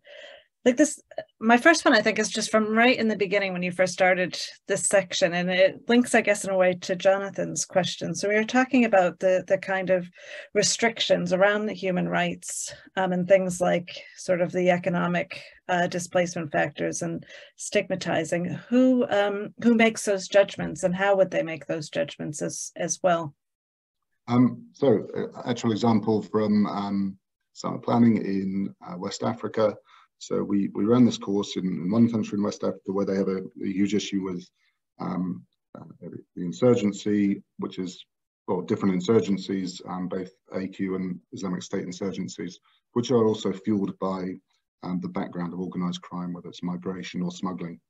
like this my first one i think is just from right in the beginning when you first started this section and it links i guess in a way to jonathan's question. So we were talking about the the kind of restrictions around the human rights um, and things like sort of the economic uh, displacement factors and stigmatizing who um, who makes those judgments and how would they make those judgments as as well. Um, so uh, actual example from um, summer planning in uh, west africa so we, we ran this course in, one country in West Africa where they have a, a huge issue with um, uh, the insurgency, which is, or different insurgencies, um, both AQ and Islamic State insurgencies, which are also fueled by um, the background of organized crime, whether it's migration or smuggling.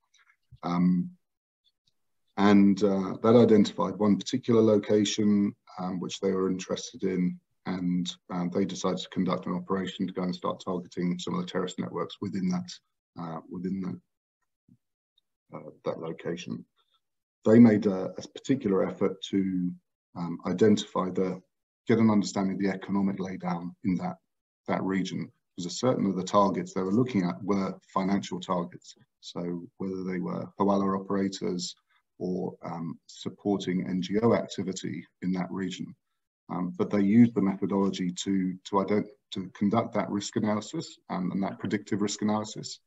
Um, and uh, that identified one particular location um, which they were interested in and um, they decided to conduct an operation to go and start targeting some of the terrorist networks within that uh, within that uh, that location. They made a, a particular effort to um, identify the get an understanding of the economic laydown in that that region because a certain of the targets they were looking at were financial targets. So whether they were Hawala operators or um, supporting NGO activity in that region. Um, but they used the methodology to to, to conduct that risk analysis and, and, that predictive risk analysis,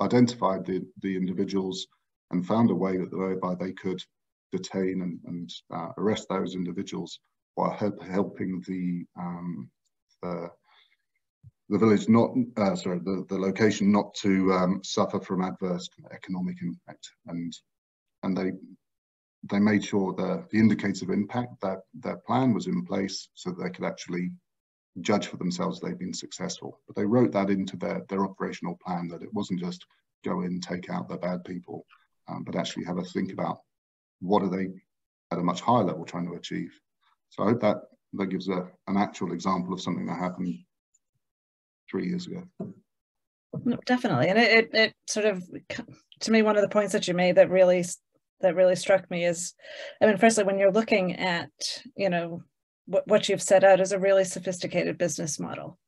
identified the, the individuals and found a way that whereby they could detain and, and uh, arrest those individuals while help, helping the, um, the the village not uh, sorry the, the location not to um, suffer from adverse economic impact. And and they they made sure that the indicators of impact that their plan was in place so that they could actually judge for themselves they've been successful. But they wrote that into their, their operational plan that it wasn't just go in, take out the bad people, um, but actually have a think about what are they at a much higher level trying to achieve. So I hope that that gives a, an actual example of something that happened three years ago. definitely. And it, it, it sort of, to me, one of the points that you made that really that really struck me is, I mean, firstly, when you're looking at, you know, what, what you've set out is a really sophisticated business model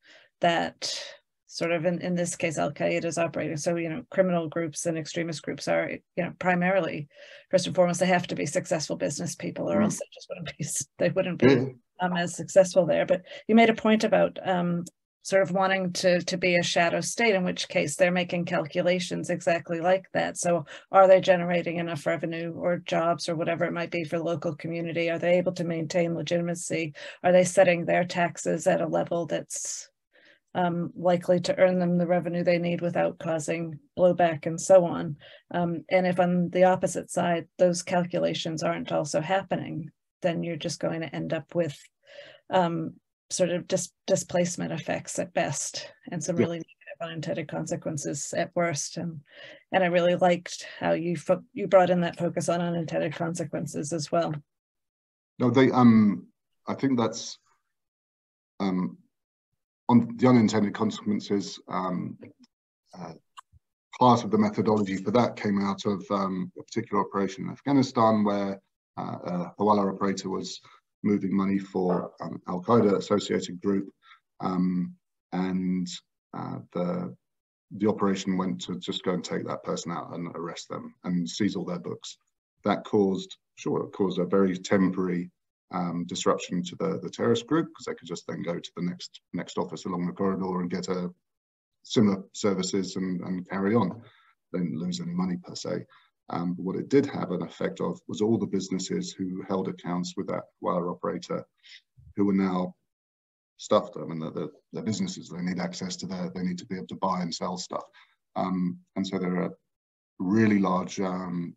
that sort of in, in this case, Al Qaeda is operating. So, you know, criminal groups and extremist groups are, you know, primarily, first and foremost, they have to be successful business people or mm. else they just wouldn't be, they wouldn't be um, as successful there. But you made a point about um, sort of wanting to to be a shadow state in which case they're making calculations exactly like that. So are they generating enough revenue or jobs or whatever it might be for the local community? Are they able to maintain legitimacy? Are they setting their taxes at a level that's um, likely to earn them the revenue they need without causing blowback and so on? Um, and if on the opposite side those calculations aren't also happening then you're just going to end up with um, sort of dis displacement effects at best and some really negative unintended consequences at worst and and I really liked how you you brought in that focus on unintended consequences as well. No, they um I think that's um on the unintended consequences um uh, part of the methodology for that came out of um, a particular operation in Afghanistan where uh, a Hawala operator was moving money for um, Al Qaeda associated group, um, and uh, the the operation went to just go and take that person out and arrest them and seize all their books. That caused, sure, it caused a very temporary um, disruption to the, the terrorist group because they could just then go to the next next office along the corridor and get a similar services and, and carry on. They didn't lose any money per se. Um, but what it did have an effect of was all the businesses who held accounts with that wire operator who were now stuff to them and the, the, businesses, they need access to their, they need to be able to buy and sell stuff. Um, and so there are really large um,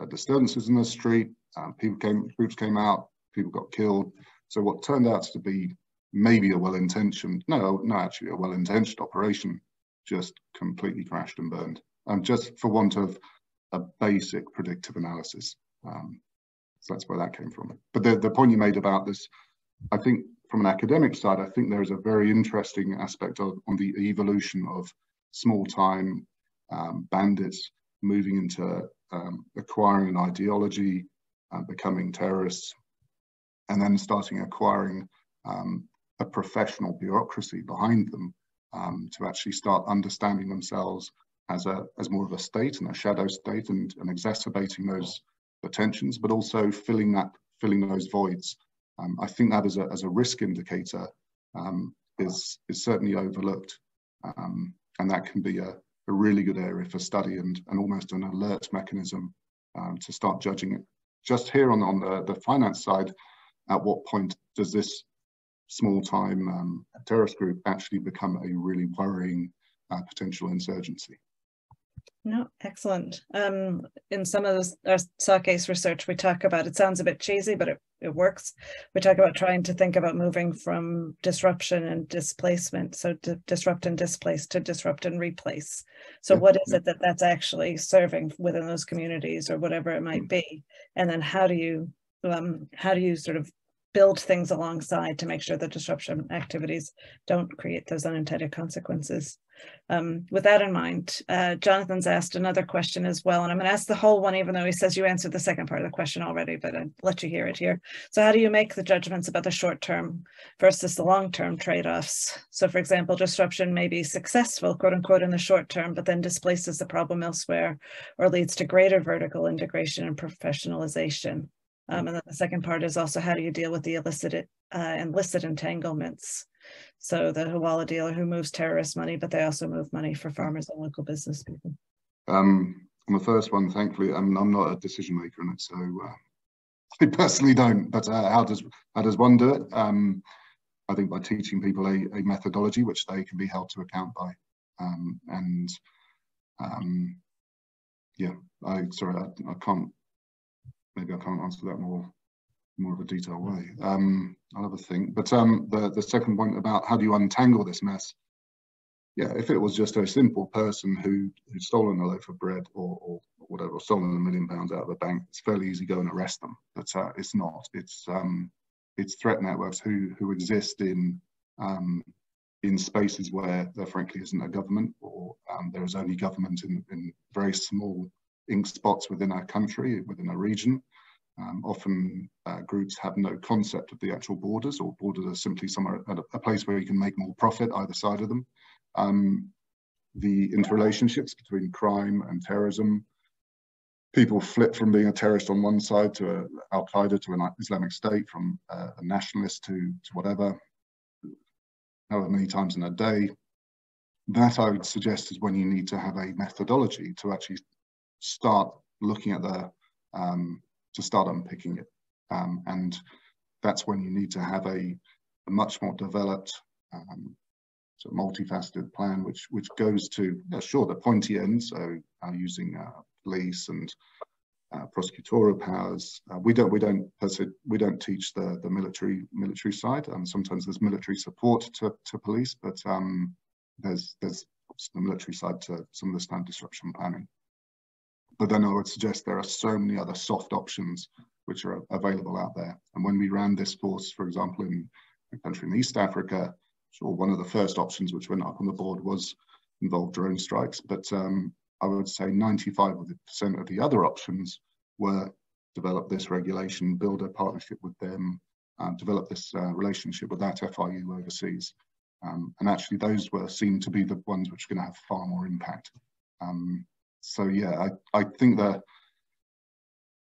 uh, disturbances in the street, um, people came, groups came out, people got killed. So what turned out to be maybe a well-intentioned, no, no, actually a well-intentioned operation just completely crashed and burned. Um, just for want of a basic predictive analysis. Um, so that's where that came from. But the, the point you made about this, I think from an academic side, I think there is a very interesting aspect of, on the evolution of small time um, bandits moving into um, acquiring an ideology, uh, becoming terrorists, and then starting acquiring um, a professional bureaucracy behind them um, to actually start understanding themselves as a as more of a state and a shadow state and, and exacerbating those the tensions, but also filling that filling those voids. Um, I think that as a as a risk indicator um, is is certainly overlooked, um, and that can be a, a really good area for study and and almost an alert mechanism um, to start judging it. Just here on on the the finance side, at what point does this small time um, terrorist group actually become a really worrying uh, potential insurgency? No, excellent. Um, in some of the, our case research, we talk about, it sounds a bit cheesy, but it, it works. We talk about trying to think about moving from disruption and displacement. So to disrupt and displace to disrupt and replace. So yeah, what is it that that's actually serving within those communities or whatever it might mm. be? And then how do you, um, how do you sort of build things alongside to make sure the disruption activities don't create those unintended consequences. Um, with that in mind, uh, Jonathan's asked another question as well, and I'm going to ask the whole one, even though he says you answered the second part of the question already, but I'll let you hear it here. So how do you make the judgments about the short-term versus the long-term trade-offs? So for example, disruption may be successful, quote unquote, in the short term, but then displaces the problem elsewhere or leads to greater vertical integration and professionalization. Um, and then the second part is also how do you deal with the illicit uh, illicit entanglements? So the Hawala dealer who moves terrorist money, but they also move money for farmers and local business people. Um, on the first one, thankfully, I'm, I'm not a decision maker in it, so uh, I personally don't. But uh, how does how does one do it? Um, I think by teaching people a, a, methodology which they can be held to account by, um, and um, yeah, I sorry, I, I can't maybe I can't answer that more more of a detailed way. Um, I'll have a think. But um, the the second point about how do you untangle this mess? Yeah, if it was just a simple person who who'd stolen a loaf of bread or, or whatever, or stolen a million pounds out of a bank, it's fairly easy to go and arrest them. But uh, it's not. It's um, it's threat networks who who exist in um, in spaces where there frankly isn't a government or um, there is only government in, in very small ink spots within our country, within a region. Um, often uh, groups have no concept of the actual borders or borders are simply somewhere a, a place where you can make more profit either side of them. Um, the interrelationships between crime and terrorism, people flip from being a terrorist on one side to Al Qaeda to an Islamic State, from uh, a nationalist to, to whatever, however many times in a day. That I would suggest is when you need to have a methodology to actually start looking at the um, to start unpicking it. Um, and that's when you need to have a, a much more developed um, sort of multifaceted plan which which goes to yeah, sure the pointy end so uh, using uh, police and uh, prosecutorial powers. Uh, we don't we don't we don't teach the the military military side. And sometimes there's military support to, to police but um, there's there's the military side to some of the stand disruption planning but then I would suggest there are so many other soft options which are available out there. And when we ran this course, for example, in a country in East Africa, sure, one of the first options which went up on the board was involve drone strikes. But um, I would say 95% of the other options were develop this regulation, build a partnership with them, um, develop this uh, relationship with that FIU overseas. Um, and actually those were seen to be the ones which are going to have far more impact. Um, so yeah, I, I think that,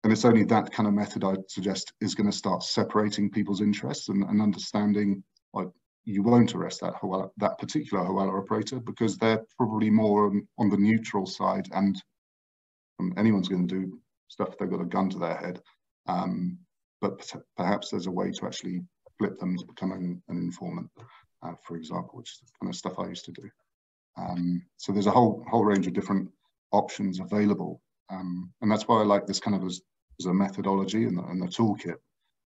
and it's only that kind of method I'd suggest is going to start separating people's interests and, and understanding like you won't arrest that that particular Hawala operator because they're probably more on, on the neutral side and um, anyone's going to do stuff if they've got a gun to their head. Um, but perhaps there's a way to actually flip them to becoming an informant, uh, for example, which is kind of stuff I used to do. Um, so there's a whole whole range of different options available, um, and that's why I like this kind of as, as a methodology and the, and the toolkit,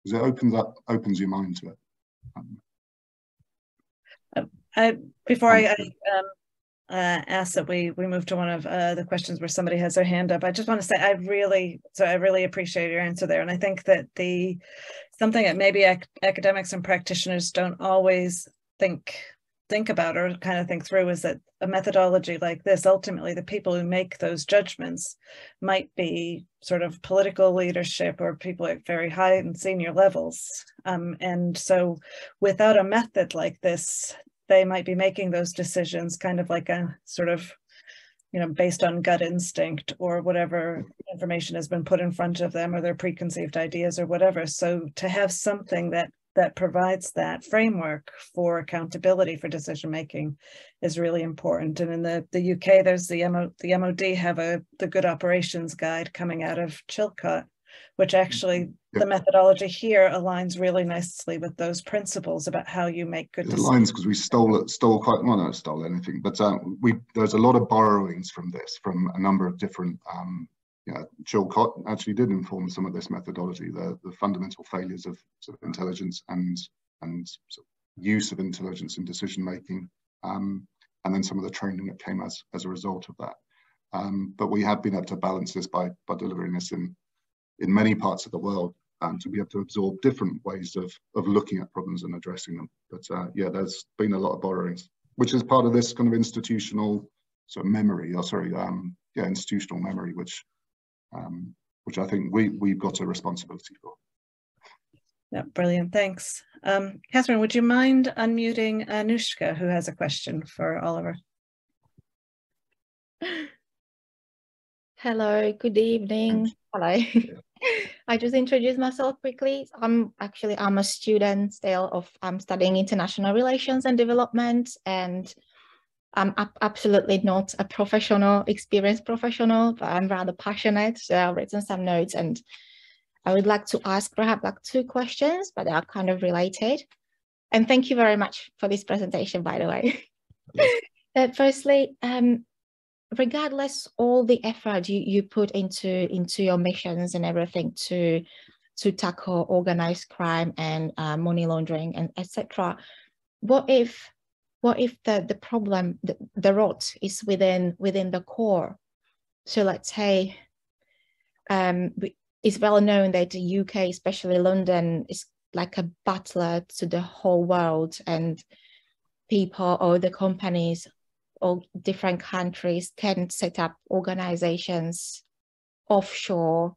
because it opens up opens your mind to it. Um, I, before I, I um, uh, ask that we we move to one of uh, the questions where somebody has their hand up. I just want to say I really so I really appreciate your answer there, and I think that the something that maybe ac academics and practitioners don't always think think about or kind of think through is that a methodology like this ultimately the people who make those judgments might be sort of political leadership or people at very high and senior levels. Um, and so without a method like this they might be making those decisions kind of like a sort of you know based on gut instinct or whatever information has been put in front of them or their preconceived ideas or whatever. So to have something that that provides that framework for accountability for decision making is really important and in the the UK there's the MO, the MOD have a the good operations guide coming out of Chilcot which actually the methodology here aligns really nicely with those principles about how you make good it decisions. aligns because we stole it, stole quite well, not stole anything, but uh, we there's a lot of borrowings from this from a number of different. Um, yeah, Chilcot actually did inform some of this methodology, the, the fundamental failures of, sort of intelligence and and sort of use of intelligence in decision making, um, and then some of the training that came as as a result of that. Um, but we have been able to balance this by by delivering this in in many parts of the world um, to be able to absorb different ways of, of looking at problems and addressing them. But uh, yeah, there's been a lot of borrowings, which is part of this kind of institutional sort of memory, or sorry, um, yeah, institutional memory, which um, which I think we, we've got a responsibility for. Yeah, brilliant, thanks. Um, Catherine, would you mind unmuting Anushka, who has a question for Oliver? Hello, good evening. Hello. I just introduce myself quickly. I'm actually I'm a student still of I'm studying international relations and development, and I'm absolutely not a professional, experienced professional, but I'm rather passionate. So I've written some notes, and I would like to ask perhaps like two questions, but they are kind of related. And thank you very much for this presentation, by the way. uh, firstly, um, regardless all the effort you, you put into into your missions and everything to to tackle organized crime and uh, money laundering and etc what if what if the the problem the, the rot is within within the core? So let's say um it's well known that the uk especially london is like a butler to the whole world and people or the companies or different countries can set up organizations offshore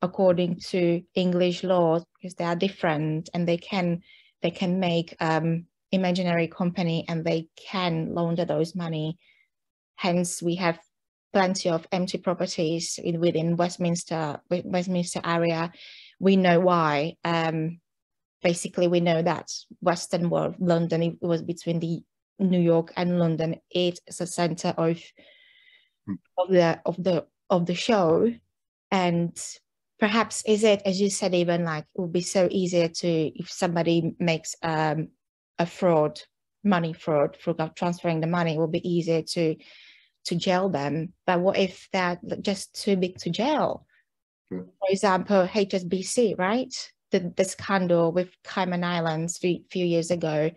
according to English law because they are different and they can they can make um, imaginary company and they can launder those money. Hence, we have plenty of empty properties in, within Westminster Westminster area. We know why. Um, basically, we know that Western world, London, it was between the New York and London. It is a center of of the of the of the show, and perhaps is it as you said even like it would be so easier to if somebody makes um, a fraud money fraud for transferring the money it will be easier to to jail them. But what if they're just too big to jail? For example hsbc right? The, the scandal with cayman islands a few, few years ago.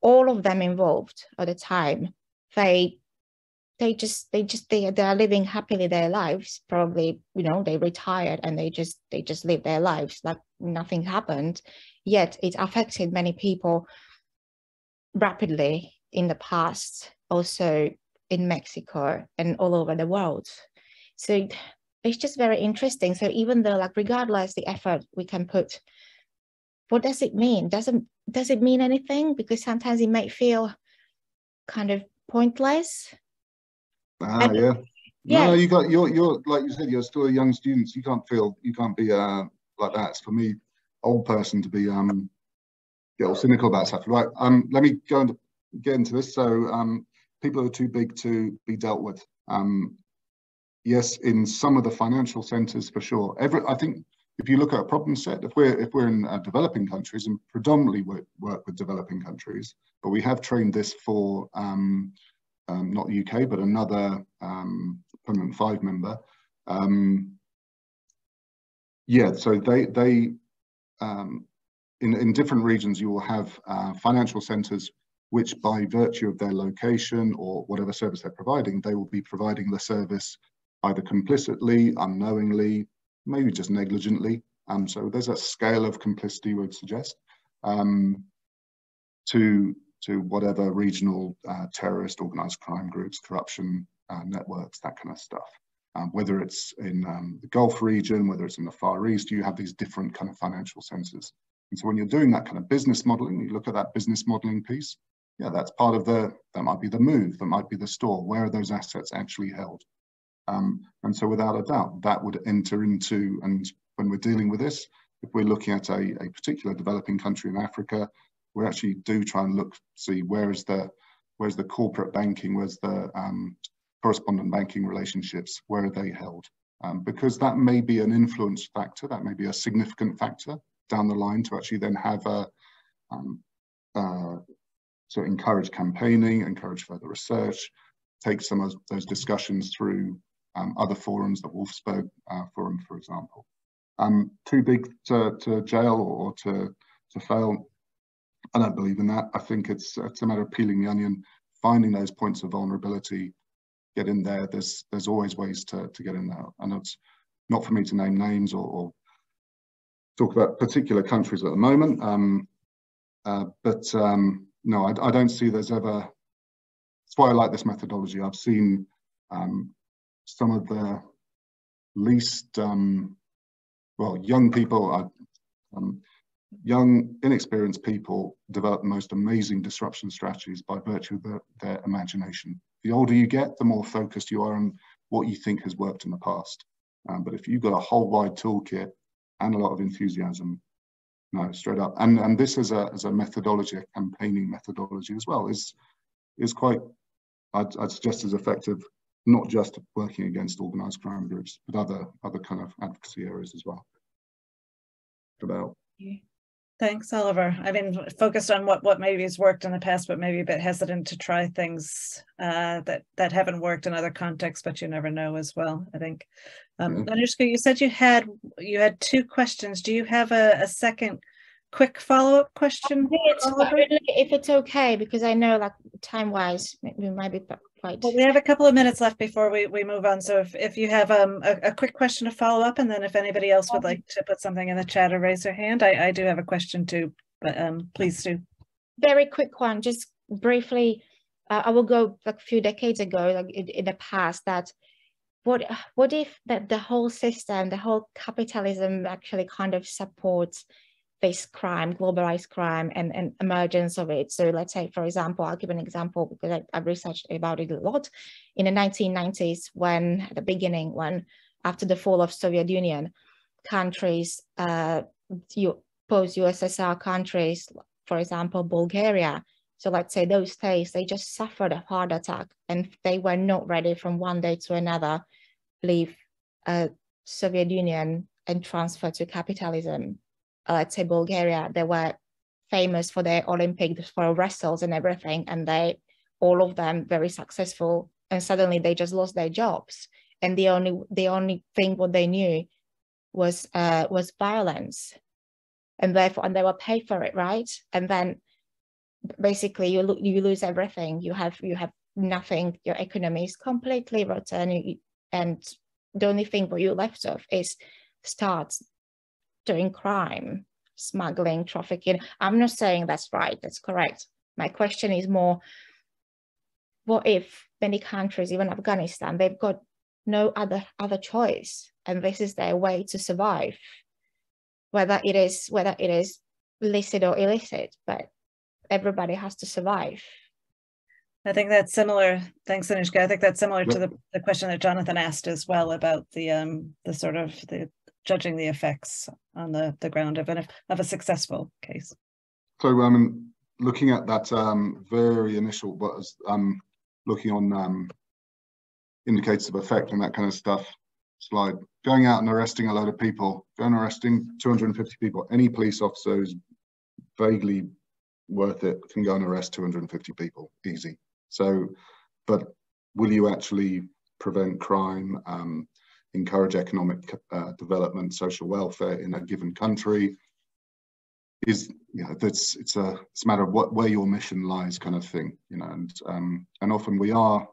All of them involved at the time. They they just they just they they are living happily their lives. Probably you know they retired and they just they just live their lives like nothing happened yet it affected many people rapidly in the past also in mexico and all over the world so it's just very interesting so even though like regardless the effort we can put what does it mean doesn't does it mean anything? Because sometimes it might feel kind of pointless. Ah, and, yeah. yeah. No, you got you're you're like you said, you're still a young student. So you can't feel you can't be uh like that. It's for me, old person to be um get all cynical about stuff. Right. Um let me go and get into this. So um people are too big to be dealt with. Um yes, in some of the financial centres for sure. Every I think if you look at a problem set, if we're if we're in uh, developing countries and predominantly work, work with developing countries, but we have trained this for um, um, not the UK but another um, permanent five member. Um, yeah, so they they um, in in different regions you will have uh, financial centres which by virtue of their location or whatever service they're providing, they will be providing the service either complicitly, unknowingly, maybe just negligently. Um, so there's a scale of complicity, we would suggest, um, to to whatever regional uh, terrorist, organized crime groups, corruption uh, networks, that kind of stuff. Um, whether it's in um, the Gulf region, whether it's in the Far East, you have these different kind of financial centers. And so when you're doing that kind of business modeling, you look at that business modeling piece, yeah, that's part of the, that might be the move, that might be the store. Where are those assets actually held? Um, and so without a doubt, that would enter into, and when we're dealing with this, if we're looking at a, a particular developing country in Africa, we actually do try and look, see where is the, where's the corporate banking, where's the um, correspondent banking relationships, where are they held? Um, because that may be an influence factor, that may be a significant factor down the line to actually then have a, um, uh, encourage campaigning, encourage further research, take some of those discussions through um, other forums, the Wolfsberg uh, Forum, for example. Um, too big to, to jail or, to, to fail, I don't believe in that. I think it's, it's a matter of peeling the onion, finding those points of vulnerability, get in there. There's, there's always ways to, to get in there. And it's not for me to name names or, or talk about particular countries at the moment. Um, uh, but um, no, I, I, don't see there's ever, that's why I like this methodology. I've seen um, some of the least, um, well, young people, are, um, young, inexperienced people develop the most amazing disruption strategies by virtue of the, their imagination. The older you get, the more focused you are on what you think has worked in the past. Um, but if you've got a whole wide toolkit and a lot of enthusiasm, no, straight up. And and this as a as a methodology, a campaigning methodology as well, is is quite, I'd, I'd suggest, as effective, not just working against organised crime groups, but other other kind of advocacy areas as well. About. Thanks, Oliver. I've been focused on what what maybe has worked in the past, but maybe a bit hesitant to try things uh, that that haven't worked in other contexts. But you never know as well. I think. Um, mm-hmm. Anushka, you said you had you had two questions. Do you have a, a second quick follow up question? It's, if it's okay, because I know like time wise, we might be Well, we have a couple of minutes left before we, we move on. So if, if you have um, a, a quick question to follow up, and then if anybody else would like to put something in the chat or raise their hand, I, I do have a question too, but um, please do. Very quick one, just briefly. Uh, I will go like a few decades ago, like in, in the past, that what what if that the whole system, the whole capitalism actually kind of supports this crime, globalized crime, and, and emergence of it. So let's say, for example, I'll give an example because I, have researched about it a lot. In the 1990s, when at the beginning, when after the fall of Soviet Union, countries, uh, post-USSR countries, for example, Bulgaria. So let's say those states, they just suffered a heart attack and they were not ready from one day to another leave uh, Soviet Union and transfer to capitalism uh, say Bulgaria, they were famous for their Olympics for wrestles and everything, and they all of them very successful. And suddenly they just lost their jobs, and the only the only thing what they knew was uh, was violence, and therefore and they were paid for it, right? And then basically you lo- you lose everything. You have you have nothing. Your economy is completely rotten, and the only thing what you left of is start doing crime, smuggling, trafficking. I'm not saying that's right, that's correct. My question is more what if many countries, even Afghanistan, they've got no other other choice and this is their way to survive whether it is whether it is licit or illicit but everybody has to survive I think that's similar. Thanks, Anushka. I think that's similar to the, the question that Jonathan asked as well about the um the sort of the judging the effects on the, the ground of, an, of a successful case. So I mean, looking at that um, very initial, was um, looking on um, indicators of effect and that kind of stuff, slide. Going out and arresting a load of people, going arresting 250 people. Any police officer who's vaguely worth it can go and arrest 250 people, easy. So, but will you actually prevent crime, um, encourage economic uh, development, social welfare in a given country? Is you know that's it's a it's a matter of what where your mission lies, kind of thing. You know, and um, and often we are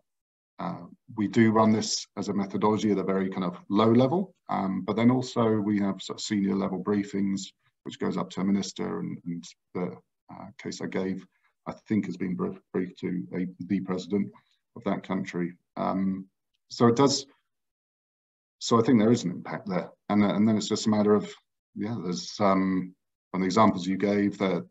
uh, we do run this as a methodology at a very kind of low level, um, but then also we have sort of senior level briefings, which goes up to a minister and, and the uh, case I gave, I think has been briefed to a, the president of that country. Um, so it does, so I think there is an impact there. And, and then it's just a matter of, yeah, there's um, on the examples you gave that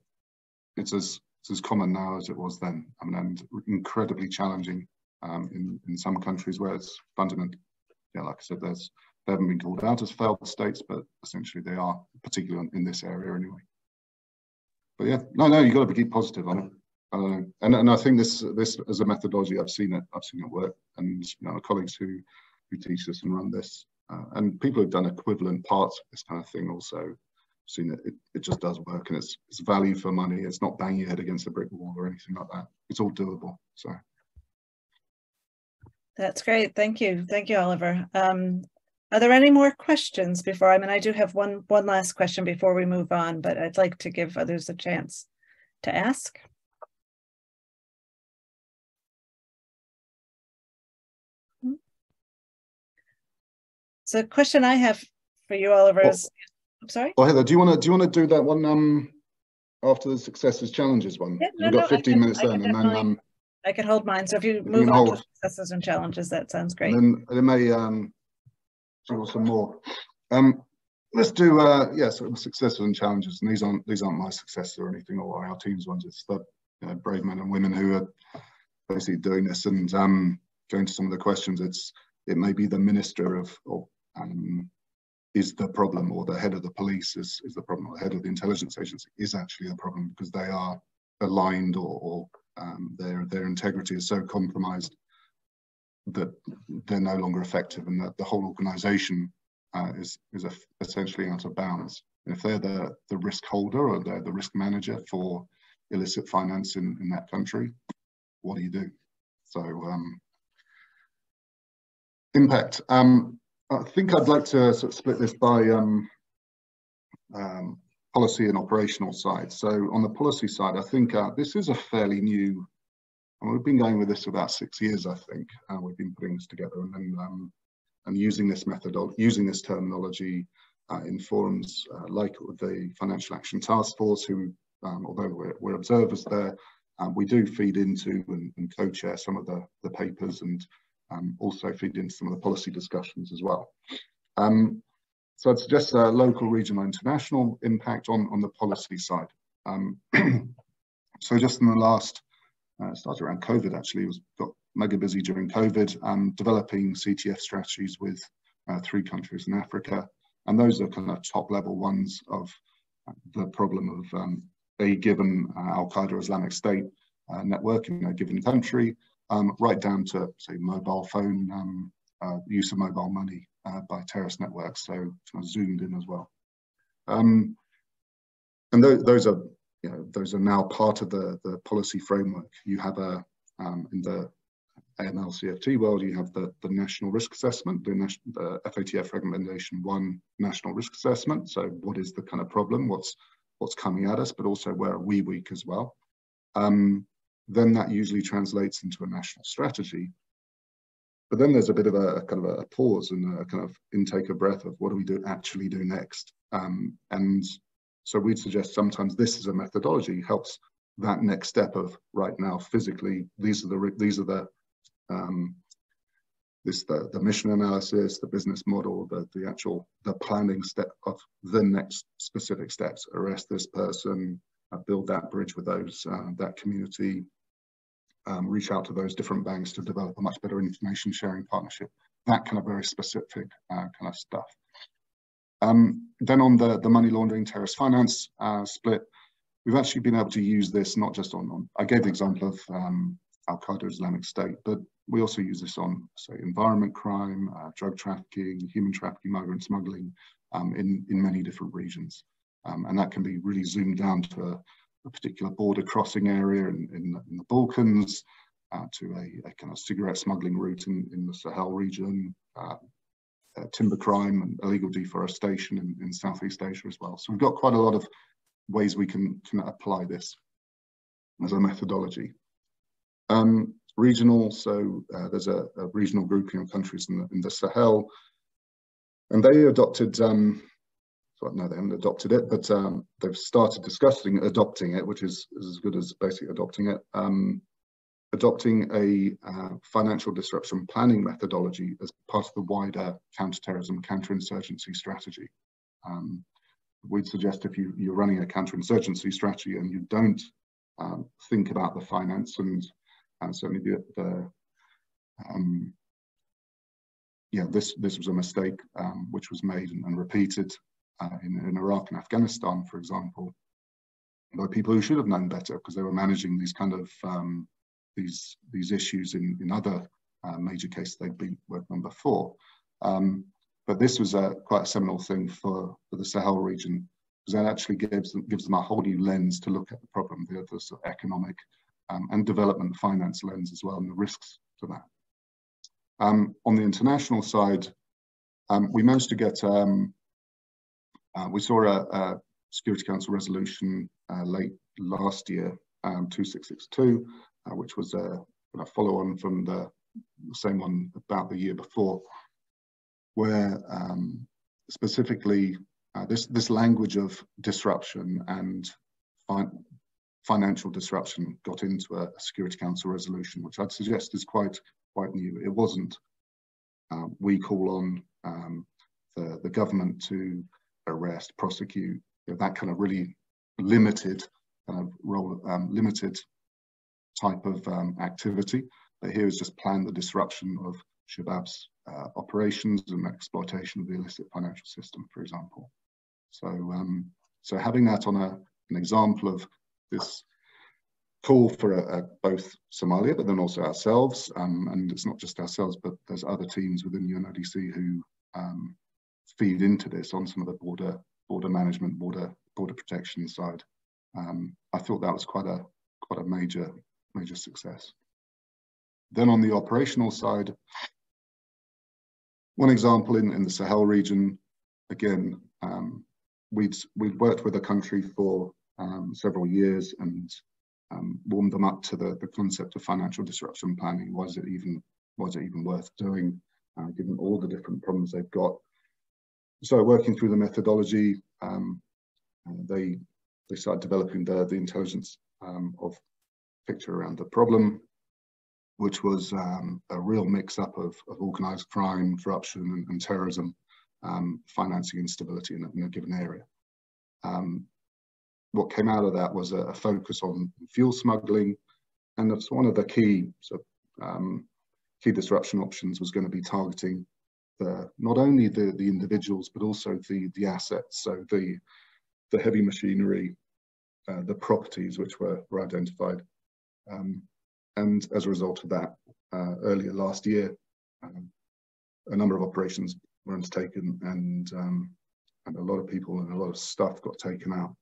it's as, it's as common now as it was then. I mean, and incredibly challenging um, in, in some countries where it's fundamental. Yeah, like I said, there's, they haven't been called out as failed states, but essentially they are, particularly in this area anyway. But yeah, no, no, you've got to keep positive on it. Uh, and, and I think this this as a methodology, I've seen it, I've seen it work, and you know, colleagues who who teach this and run this, uh, and people who've done equivalent parts of this kind of thing also seen it, it, it just does work, and it's it's value for money. It's not banging your head against a brick wall or anything like that. It's all doable. So. That's great. Thank you. Thank you, Oliver. Um, are there any more questions before, I mean, I do have one, one last question before we move on, but I'd like to give others a chance to ask. So the question I have for you, Oliver, oh. is, I'm sorry? Oh, Heather, do you want to do you want to do that one um, after the successes challenges one? Yeah, no, We've got no, 15 can, minutes then, and then um, I can hold mine. So if you move on hold. to successes and challenges, that sounds great. And then may um, some more. Um, let's do uh, yeah, sort of successes and challenges. And these aren't these aren't my successes or anything, or our team's ones. It's the you know, brave men and women who are basically doing this. And um, going to some of the questions, it's it may be the minister of, of um, is the problem, or the head of the police is, is the problem, or the head of the intelligence agency is actually a problem because they are aligned or, or um, their their integrity is so compromised that they're no longer effective, and that the whole organisation uh, is is essentially out of bounds. And if they're the the risk holder or they're the risk manager for illicit finance in, in that country, what do you do? So um, impact. Um, I think I'd like to sort of split this by um, um, policy and operational side. So on the policy side, I think uh, this is a fairly new, and we've been going with this for about six years, I think. Uh, we've been putting this together and then um, and using this method, using this terminology uh, in forums uh, like the Financial Action Task Force, who, um, although we're, we're, observers there, um, we do feed into and, and co-chair some of the, the papers and um, also feed into some of the policy discussions as well. Um, so I'd suggest a local, regional, international impact on, on the policy side. Um, so just in the last, uh, started around COVID actually, was got mega busy during COVID, um, developing CTF strategies with uh, three countries in Africa. And those are kind of top level ones of the problem of um, a given uh, Al-Qaeda Islamic State uh, network in a given country, um, right down to say mobile phone, um, uh, use of mobile money uh, by terrorist networks, so of zoomed in as well. Um, and th those are you know, those are now part of the, the policy framework. You have a um, in the AML CFT world, you have the, the national risk assessment, the, the FATF recommendation one national risk assessment. So what is the kind of problem? What's what's coming at us, but also where are we weak as well? Um, then that usually translates into a national strategy, but then there's a bit of a, kind of a pause and a kind of intake of breath of what do we do actually do next? Um, and so we'd suggest sometimes this is a methodology helps that next step of right now physically these are the these are the um, this the, the mission analysis, the business model, the the actual the planning step of the next specific steps. Arrest this person, build that bridge with those uh, that community, um, reach out to those different banks to develop a much better information sharing partnership, that kind of very specific uh, kind of stuff. Um, then on the, the money laundering terrorist finance uh, split, we've actually been able to use this not just on, on I gave the example of um, Al-Qaeda Islamic State, but we also use this on, say, environment crime, uh, drug trafficking, human trafficking, migrant smuggling um, in, in many different regions. Um, and that can be really zoomed down to a, a particular border crossing area in, in, in the Balkans, uh, to a, a, kind of cigarette smuggling route in, in the Sahel region, uh, uh, timber crime and illegal deforestation in, in Southeast Asia as well. So we've got quite a lot of ways we can, can apply this as a methodology. Um, regional, so uh, there's a, a, regional grouping of countries in the, in the Sahel, and they adopted, um, well, no, they haven't adopted it, but um, they've started discussing adopting it, which is, is as good as basically adopting it, um, adopting a uh, financial disruption planning methodology as part of the wider counterterrorism, counterinsurgency strategy. Um, we'd suggest if you, you're running a counterinsurgency strategy and you don't um, think about the finance and, and certainly the, the um, yeah, this, this was a mistake um, which was made and, and repeated uh, in, in Iraq and Afghanistan, for example, by people who should have known better because they were managing these kind of um, these these issues in in other uh, major cases they've been working on before. Um, but this was a quite a seminal thing for, for the Sahel region because that actually gives them, gives them a whole new lens to look at the problem, the, the sort of economic um, and development finance lens as well, and the risks to that. Um, on the international side, um, we managed to get, um, uh, we saw a, a, Security Council resolution uh, late last year, um, 2662, uh, which was a, a follow-on from the same one about the year before, where um, specifically uh, this, this language of disruption and fi financial disruption got into a, Security Council resolution, which I'd suggest is quite, quite new. It wasn't, uh, we call on um, the, the government to arrest, prosecute, you know, that kind of really limited kind of role, um, limited type of um, activity. But here is just plan the disruption of Shabab's uh, operations and exploitation of the illicit financial system, for example. So, um, so having that on a, an example of this call for a, a, both Somalia, but then also ourselves, um, and it's not just ourselves, but there's other teams within UNODC who um, feed into this on some of the border border management, border border protection side. Um, I thought that was quite a quite a major major success. Then on the operational side, one example in, in the Sahel region, again, um, we'd, we'd worked with a country for um, several years and um, warmed them up to the, the concept of financial disruption planning. Was it even, was it even worth doing, uh, given all the different problems they've got? So working through the methodology, um, they, they started developing the, the intelligence um, of picture around the problem, which was um, a real mix-up of, of organised crime, corruption and, and terrorism, um, financing instability in a, in a given area. Um, what came out of that was a, a, focus on fuel smuggling, and that's one of the key so, um, key disruption options was going to be targeting the not only the the individuals but also the the assets, so the the heavy machinery, uh, the properties which were, were identified. Um, and as a result of that, uh, earlier last year, um, a number of operations were undertaken and, um, and a lot of people and a lot of stuff got taken out.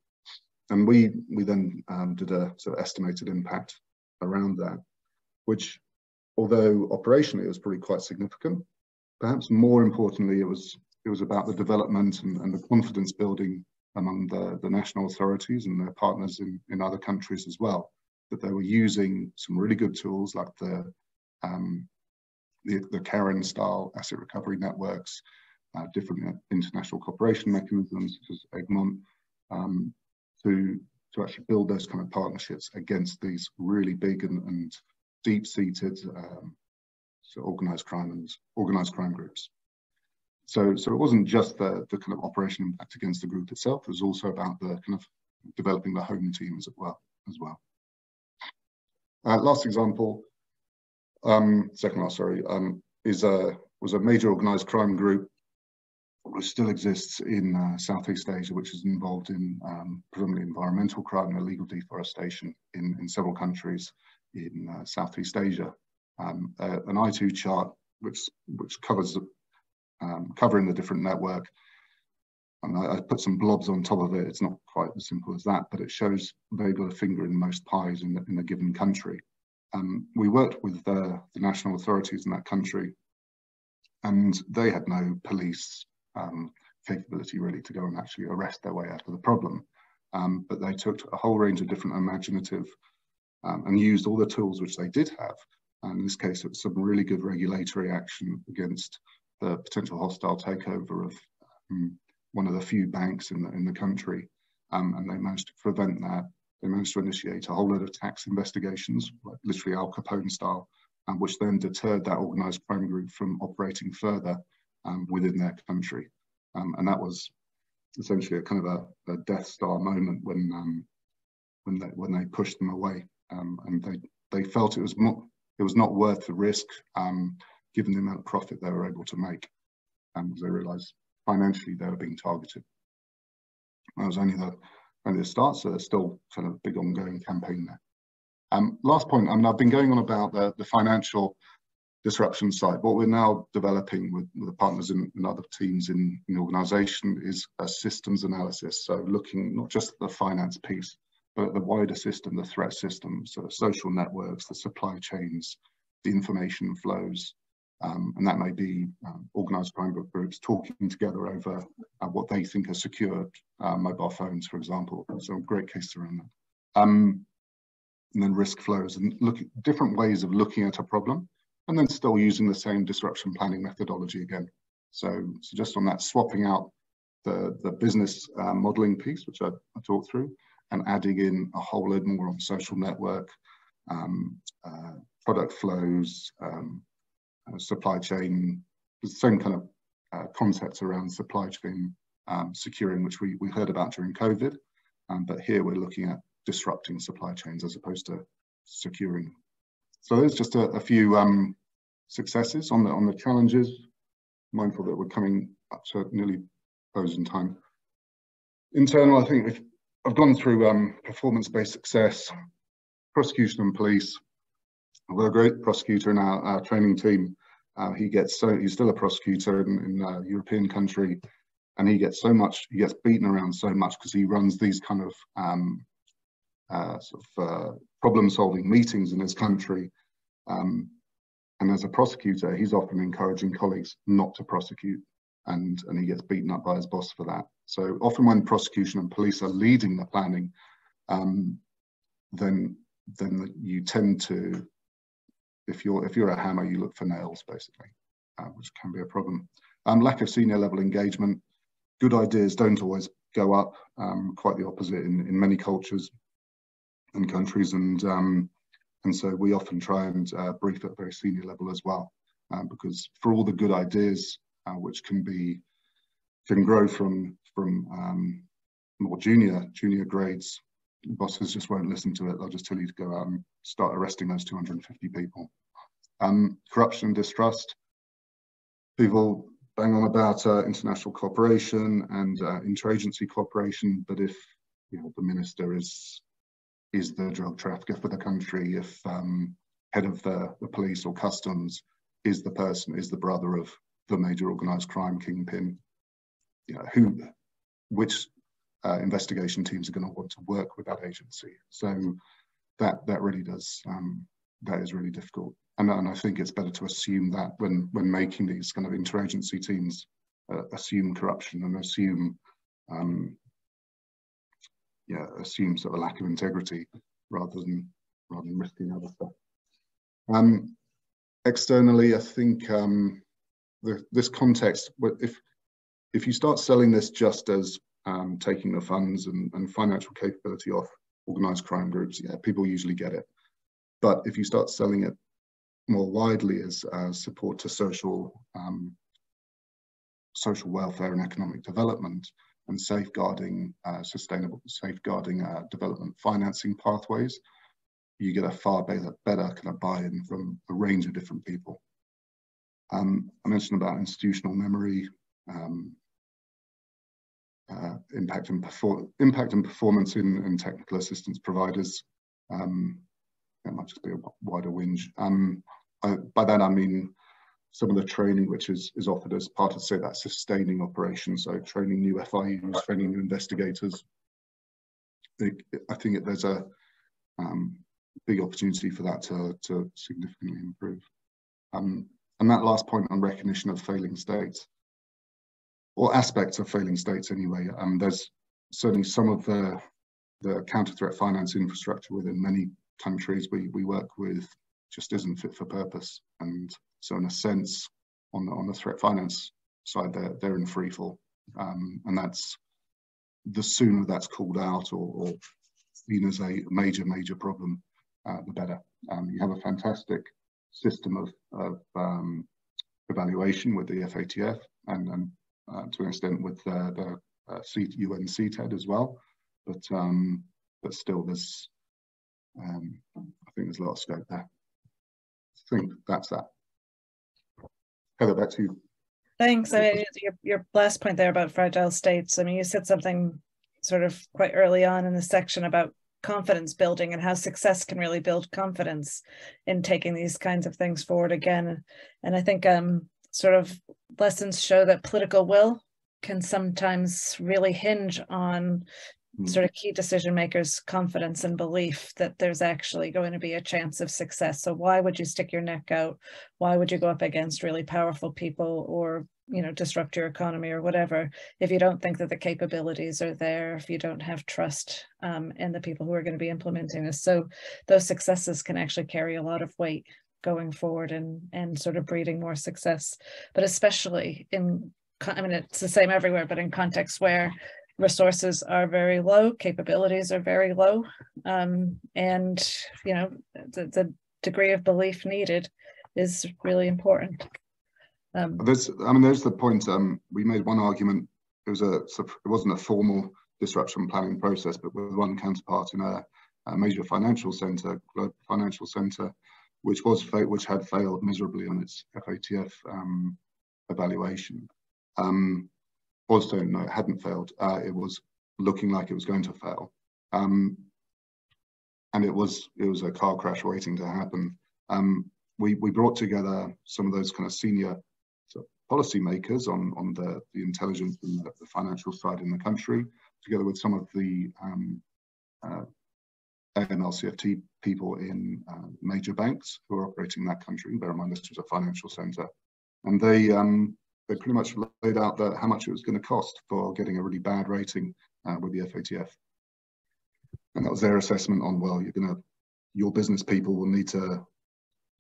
And we, we then um, did a sort of estimated impact around that, which although operationally it was probably quite significant, perhaps more importantly, it was, it was about the development and, and the confidence building among the, the national authorities and their partners in, in other countries as well that they were using some really good tools like the um, the, the CARIN style asset recovery networks, uh, different international cooperation mechanisms such as Egmont, um, to, to actually build those kind of partnerships against these really big and, and deep-seated um, organized crime and organized crime groups. So, so it wasn't just the, the kind of operation impact against the group itself, it was also about the kind of developing the home team as well. As well. Uh, last example, um, second last, sorry, um, is a, was a major organized crime group which still exists in uh, Southeast Asia, which is involved in um, predominantly environmental crime and illegal deforestation in, in several countries in uh, Southeast Asia. Um, a, an I2 chart which which covers um, covering the different network. And I, I, put some blobs on top of it. It's not quite as simple as that, but it shows got a finger in most pies in, the, in a given country. Um, we worked with the, the national authorities in that country, and they had no police um, capability really to go and actually arrest their way out of the problem. Um, but they took a whole range of different imaginative um, and used all the tools which they did have. And in this case, it was some really good regulatory action against the potential hostile takeover of um, one of the few banks in the, in the country. Um, and they managed to prevent that. They managed to initiate a whole lot of tax investigations, like literally Al Capone style, um, which then deterred that organised crime group from operating further um, within their country. Um, and that was essentially a kind of a, a Death Star moment when um, when they when they pushed them away, um, and they they felt it was more, it was not worth the risk, um, given the amount of profit they were able to make, and they realised financially they were being targeted. That was only the only the start, so there's still kind of a big ongoing campaign there. Um, last point, I mean, I've been going on about the, the financial disruption side. What we're now developing with, with the partners and other teams in, in the organisation is a systems analysis. So looking not just at the finance piece, but the wider system, the threat systems, so the social networks, the supply chains, the information flows, um, and that may be um, organised crime groups talking together over uh, what they think are secured uh, mobile phones, for example. So great case around that. Um, and then risk flows and look different ways of looking at a problem and then still using the same disruption planning methodology again. So, so just on that, swapping out the, the business uh, modeling piece, which I, I, talked through, and adding in a whole load more on social network, um, uh, product flows, um, uh, supply chain, the same kind of uh, concepts around supply chain um, securing, which we, we heard about during COVID. Um, but here we're looking at disrupting supply chains as opposed to securing so there's just a, a few um, successes on the on the challenges. Mindful that we're coming up to nearly closing time. Internal, I think I've gone through um, performance-based success, prosecution and police. I've got a great prosecutor in our, our training team. Uh, he gets so he's still a prosecutor in, in a European country, and he gets so much he gets beaten around so much because he runs these kind of um, uh, sort of uh, problem-solving meetings in his country. Um, and as a prosecutor, he's often encouraging colleagues not to prosecute, and, and he gets beaten up by his boss for that. So often when prosecution and police are leading the planning, um, then then you tend to, if you're if you're a hammer, you look for nails basically, uh, which can be a problem. Um, lack of senior level engagement. Good ideas don't always go up. Um, quite the opposite in, in many cultures and countries, and um, and so we often try and uh, brief at a very senior level as well, uh, because for all the good ideas uh, which can be can grow from from um, more junior junior grades, bosses just won't listen to it. They'll just tell you to go out and start arresting those 250 people. Um, corruption and distrust. People bang on about uh, international cooperation and uh, interagency cooperation, but if you know the minister is is the drug trafficker for the country, if um, head of the, the police or customs is the person, is the brother of the major organized crime kingpin, you know, who, which uh, investigation teams are going to want to work with that agency. So that that really does um, that is really difficult, and, and I think it's better to assume that when when making these kind of interagency teams, uh, assume corruption and assume um, yeah, assumes sort of a lack of integrity rather than rather than risking other stuff. Um, externally, I think um, the, this context, if if you start selling this just as um, taking the funds and, and financial capability off organized crime groups, yeah, people usually get it. But if you start selling it more widely as, as support to social um, social welfare and economic development, and safeguarding uh, sustainable, safeguarding uh, development financing pathways, you get a far better, better kind of buy-in from a range of different people. Um, I mentioned about institutional memory, um, uh, impact and impact and performance in, in technical assistance providers. Um, that might just be a wider whinge. Um, I, by that I mean some of the training which is, is offered as part of, say, that sustaining operation. So training new FIUs, training new investigators. I think it, there's a um, big opportunity for that to, to significantly improve. Um, and that last point on recognition of failing states, or aspects of failing states anyway, um, there's certainly some of the, the counter-threat finance infrastructure within many countries we, we work with just isn't fit for purpose. And so in a sense, on the, on the threat finance side, they're, they're in free fall. Um, and that's the sooner that's called out or, or seen as a major, major problem, uh, the better. Um, you have a fantastic system of, of um, evaluation with the FATF and, and uh, to an extent with the, uh, UN CTED as well. But, um, but still, there's, um, I think there's a lot of scope there. I think that's that. Heather, back to you. Thanks. I mean, your, your last point there about fragile states. I mean, you said something sort of quite early on in the section about confidence building and how success can really build confidence in taking these kinds of things forward again. And I think um, sort of lessons show that political will can sometimes really hinge on Mm. sort of key decision makers confidence and belief that there's actually going to be a chance of success. So why would you stick your neck out? Why would you go up against really powerful people or you know disrupt your economy or whatever if you don't think that the capabilities are there if you don't have trust um, in the people who are going to be implementing this? So those successes can actually carry a lot of weight going forward and and sort of breeding more success. But especially in I mean, it's the same everywhere, but in contexts where resources are very low, capabilities are very low, um, and you know the, the, degree of belief needed is really important. Um, there's, I mean, there's the point. Um, we made one argument. It was a, it wasn't a formal disruption planning process, but with one counterpart in a, a major financial centre, global financial centre, which was which had failed miserably on its FATF um, evaluation. Um, also no, it hadn't failed. Uh, it was looking like it was going to fail. Um, and it was it was a car crash waiting to happen. Um, we we brought together some of those kind of senior policymakers on on the the intelligence and the, the, financial side in the country, together with some of the um, uh, AML CFT people in uh, major banks who are operating in that country. Bear in mind this was a financial centre, and they um, they pretty much laid out the, how much it was going to cost for getting a really bad rating uh, with the FATF. And that was their assessment on, well, you're going to, your business people will need to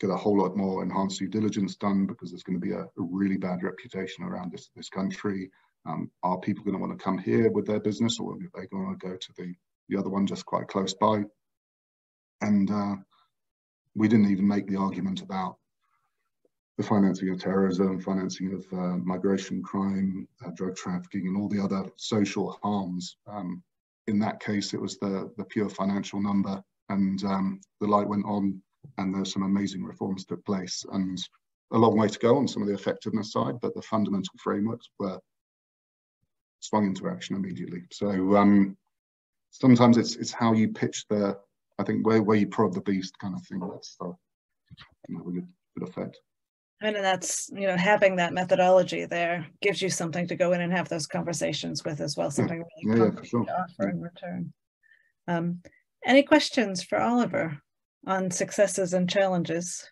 get a whole lot more enhanced due diligence done because there's going to be a, a really bad reputation around this, this country. Um, are people going to want to come here with their business or are they going to go to the, the other one just quite close by? And uh, we didn't even make the argument about the financing of terrorism, financing of uh, migration crime, uh, drug trafficking, and all the other social harms. Um, in that case, it was the, the pure financial number, and um, the light went on, and there's some amazing reforms took place, and a long way to go on some of the effectiveness side, but the fundamental frameworks were swung into action immediately. So um, sometimes it's it's how you pitch the, I think where where you prod the beast kind of thing. That's the you know, good, effect and that's you know having that methodology there gives you something to go in and have those conversations with as well something really yeah, yeah, sure. to offer in return. Um, any questions for oliver on successes and challenges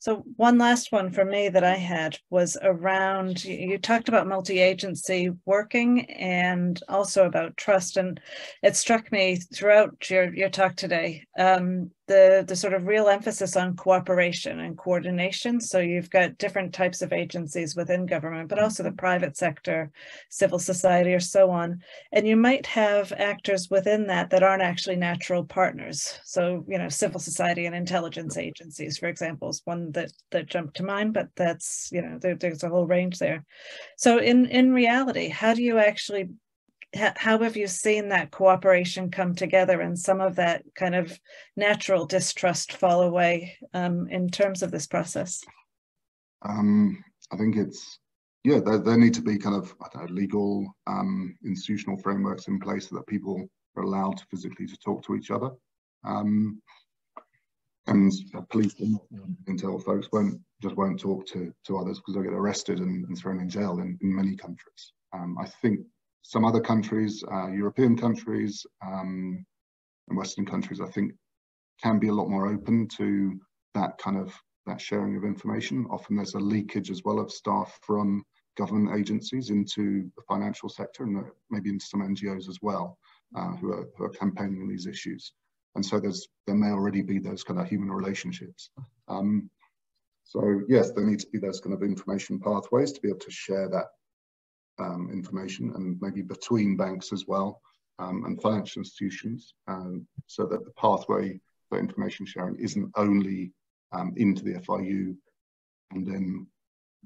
So one last one for me that I had was around, you talked about multi-agency working and also about trust. And it struck me throughout your, your talk today, um, the, the sort of real emphasis on cooperation and coordination. So you've got different types of agencies within government, but also the mm-hmm. private sector, civil society, or so on. And you might have actors within that that aren't actually natural partners. So, you know, civil society and intelligence mm-hmm. agencies, for example, is one that, that jumped to mind, but that's, you know, there, there's a whole range there. So in, in reality, how do you actually how have you seen that cooperation come together and some of that kind of natural distrust fall away um, in terms of this process? Um, I think it's yeah, there, there need to be kind of know, legal um, institutional frameworks in place so that people are allowed physically to talk to each other. Um, and police intel folks won't just won't talk to to others because they'll get arrested and, and thrown in jail in, in many countries. Um, I think some other countries, uh, European countries, um, and Western countries, I think, can be a lot more open to that kind of that sharing of information. Often there's a leakage as well of staff from government agencies into the financial sector and maybe into some NGOs as well uh, who, are, who are campaigning on these issues. And so there's there may already be those kind of human relationships. Um, so yes, there needs to be those kind of information pathways to be able to share that um, information and maybe between banks as well um, and financial institutions um, so that the pathway for information sharing isn't only um, into the FIU and then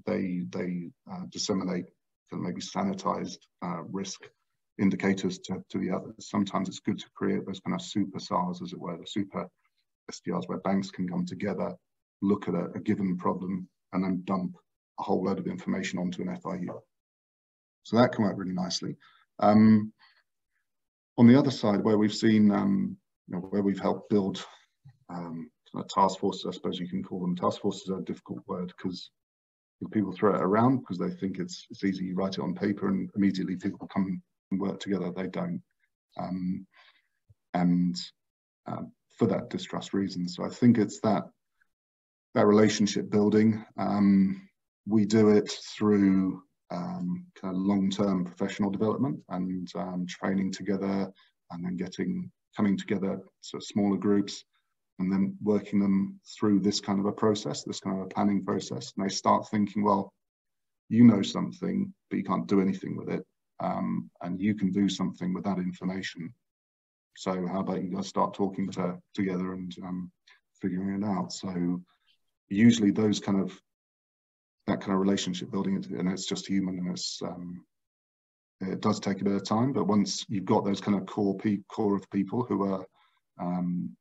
they they uh, disseminate maybe sanitized uh, risk indicators to, to the others. Sometimes it's good to create those kind of super SARs, as it were, the super SDRs where banks can come together, look at a, a given problem, and then dump a whole load of information onto an FIU. So that can work really nicely. Um, on the other side, where we've seen, um, you know, where we've helped build um, task forces, I suppose you can call them. Task forces are a difficult word because people throw it around because they think it's it's easy. You write it on paper and immediately people come and work together. They don't, um, and uh, for that distrust reason. So I think it's that that relationship building. Um, we do it through um, kind of long-term professional development and um, training together, and then getting coming together of smaller groups and then working them through this kind of a process, this kind of a planning process. And they start thinking, well, you know something, but you can't do anything with it. Um, and you can do something with that information. So how about you guys start talking to, together and um, figuring it out? So usually those kind of that kind of relationship building, and it's just human, and it's um, it does take a bit of time. But once you've got those kind of core pe- core of people who are um,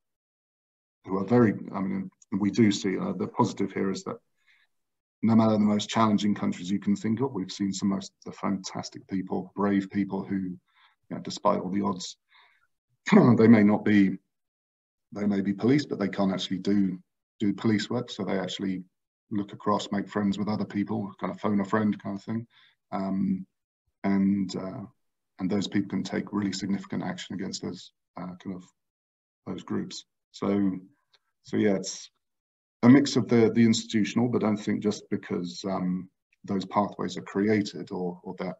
who are very, I mean, we do see uh, the positive here is that no matter the most challenging countries you can think of, we've seen some most the fantastic people, brave people who, you know, despite all the odds, they may not be, they may be police, but they can't actually do do police work. So they actually look across, make friends with other people, kind of phone a friend kind of thing, um, and uh, and those people can take really significant action against those uh, kind of those groups. So, so yeah, it's a mix of the the institutional, but I don't think just because um, those pathways are created or or that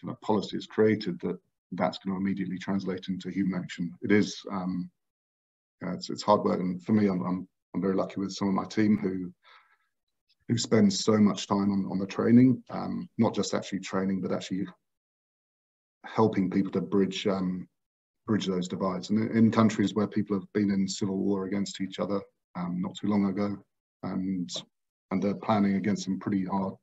kind of policy is created that that's going to immediately translate into human action. It is um, yeah, it's it's hard work, and for me, I'm, I'm I'm very lucky with some of my team who who spends so much time on, on the training, um, not just actually training, but actually helping people to bridge um, bridge those divides. And in countries where people have been in civil war against each other um, not too long ago, and and they're planning against some pretty hard,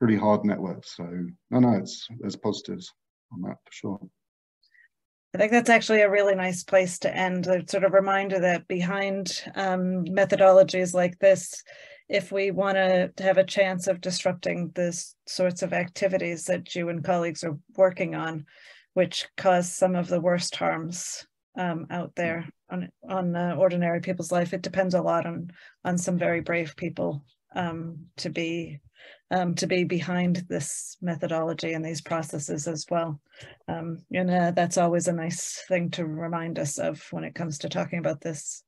pretty hard networks. So no, no, it's there's positives on that for sure. I think that's actually a really nice place to end. A sort of reminder that behind um, methodologies like this, if we want to have a chance of disrupting the sorts of activities that you and colleagues are working on, which cause some of the worst harms um, out there on on uh, ordinary people's life. It depends a lot on on some very brave people um, to be um, to be behind this methodology and these processes as well. Um, and uh, that's always a nice thing to remind us of when it comes to talking about this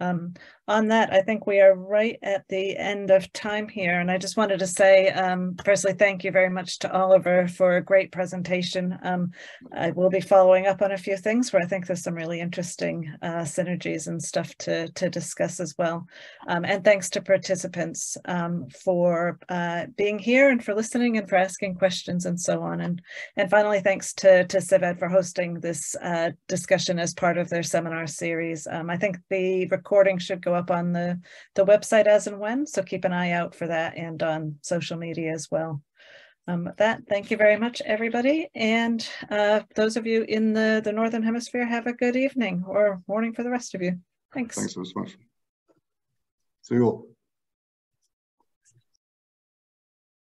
um, on that, I think we are right at the end of time here. And I just wanted to say, um, firstly, thank you very much to Oliver for a great presentation. Um, I will be following up on a few things where I think there's some really interesting uh, synergies and stuff to, to discuss as well. Um, and thanks to participants um, for uh, being here and for listening and for asking questions and so on. And, and finally, thanks to, to CIVAD for hosting this uh, discussion as part of their seminar series. Um, I think the recording should go up on the, the website as and when, so keep an eye out for that and on social media as well. Um, with that, thank you very much, everybody. And uh, those of you in the, the Northern Hemisphere, have a good evening or morning for the rest of you. Thanks. Thanks so much. See you all.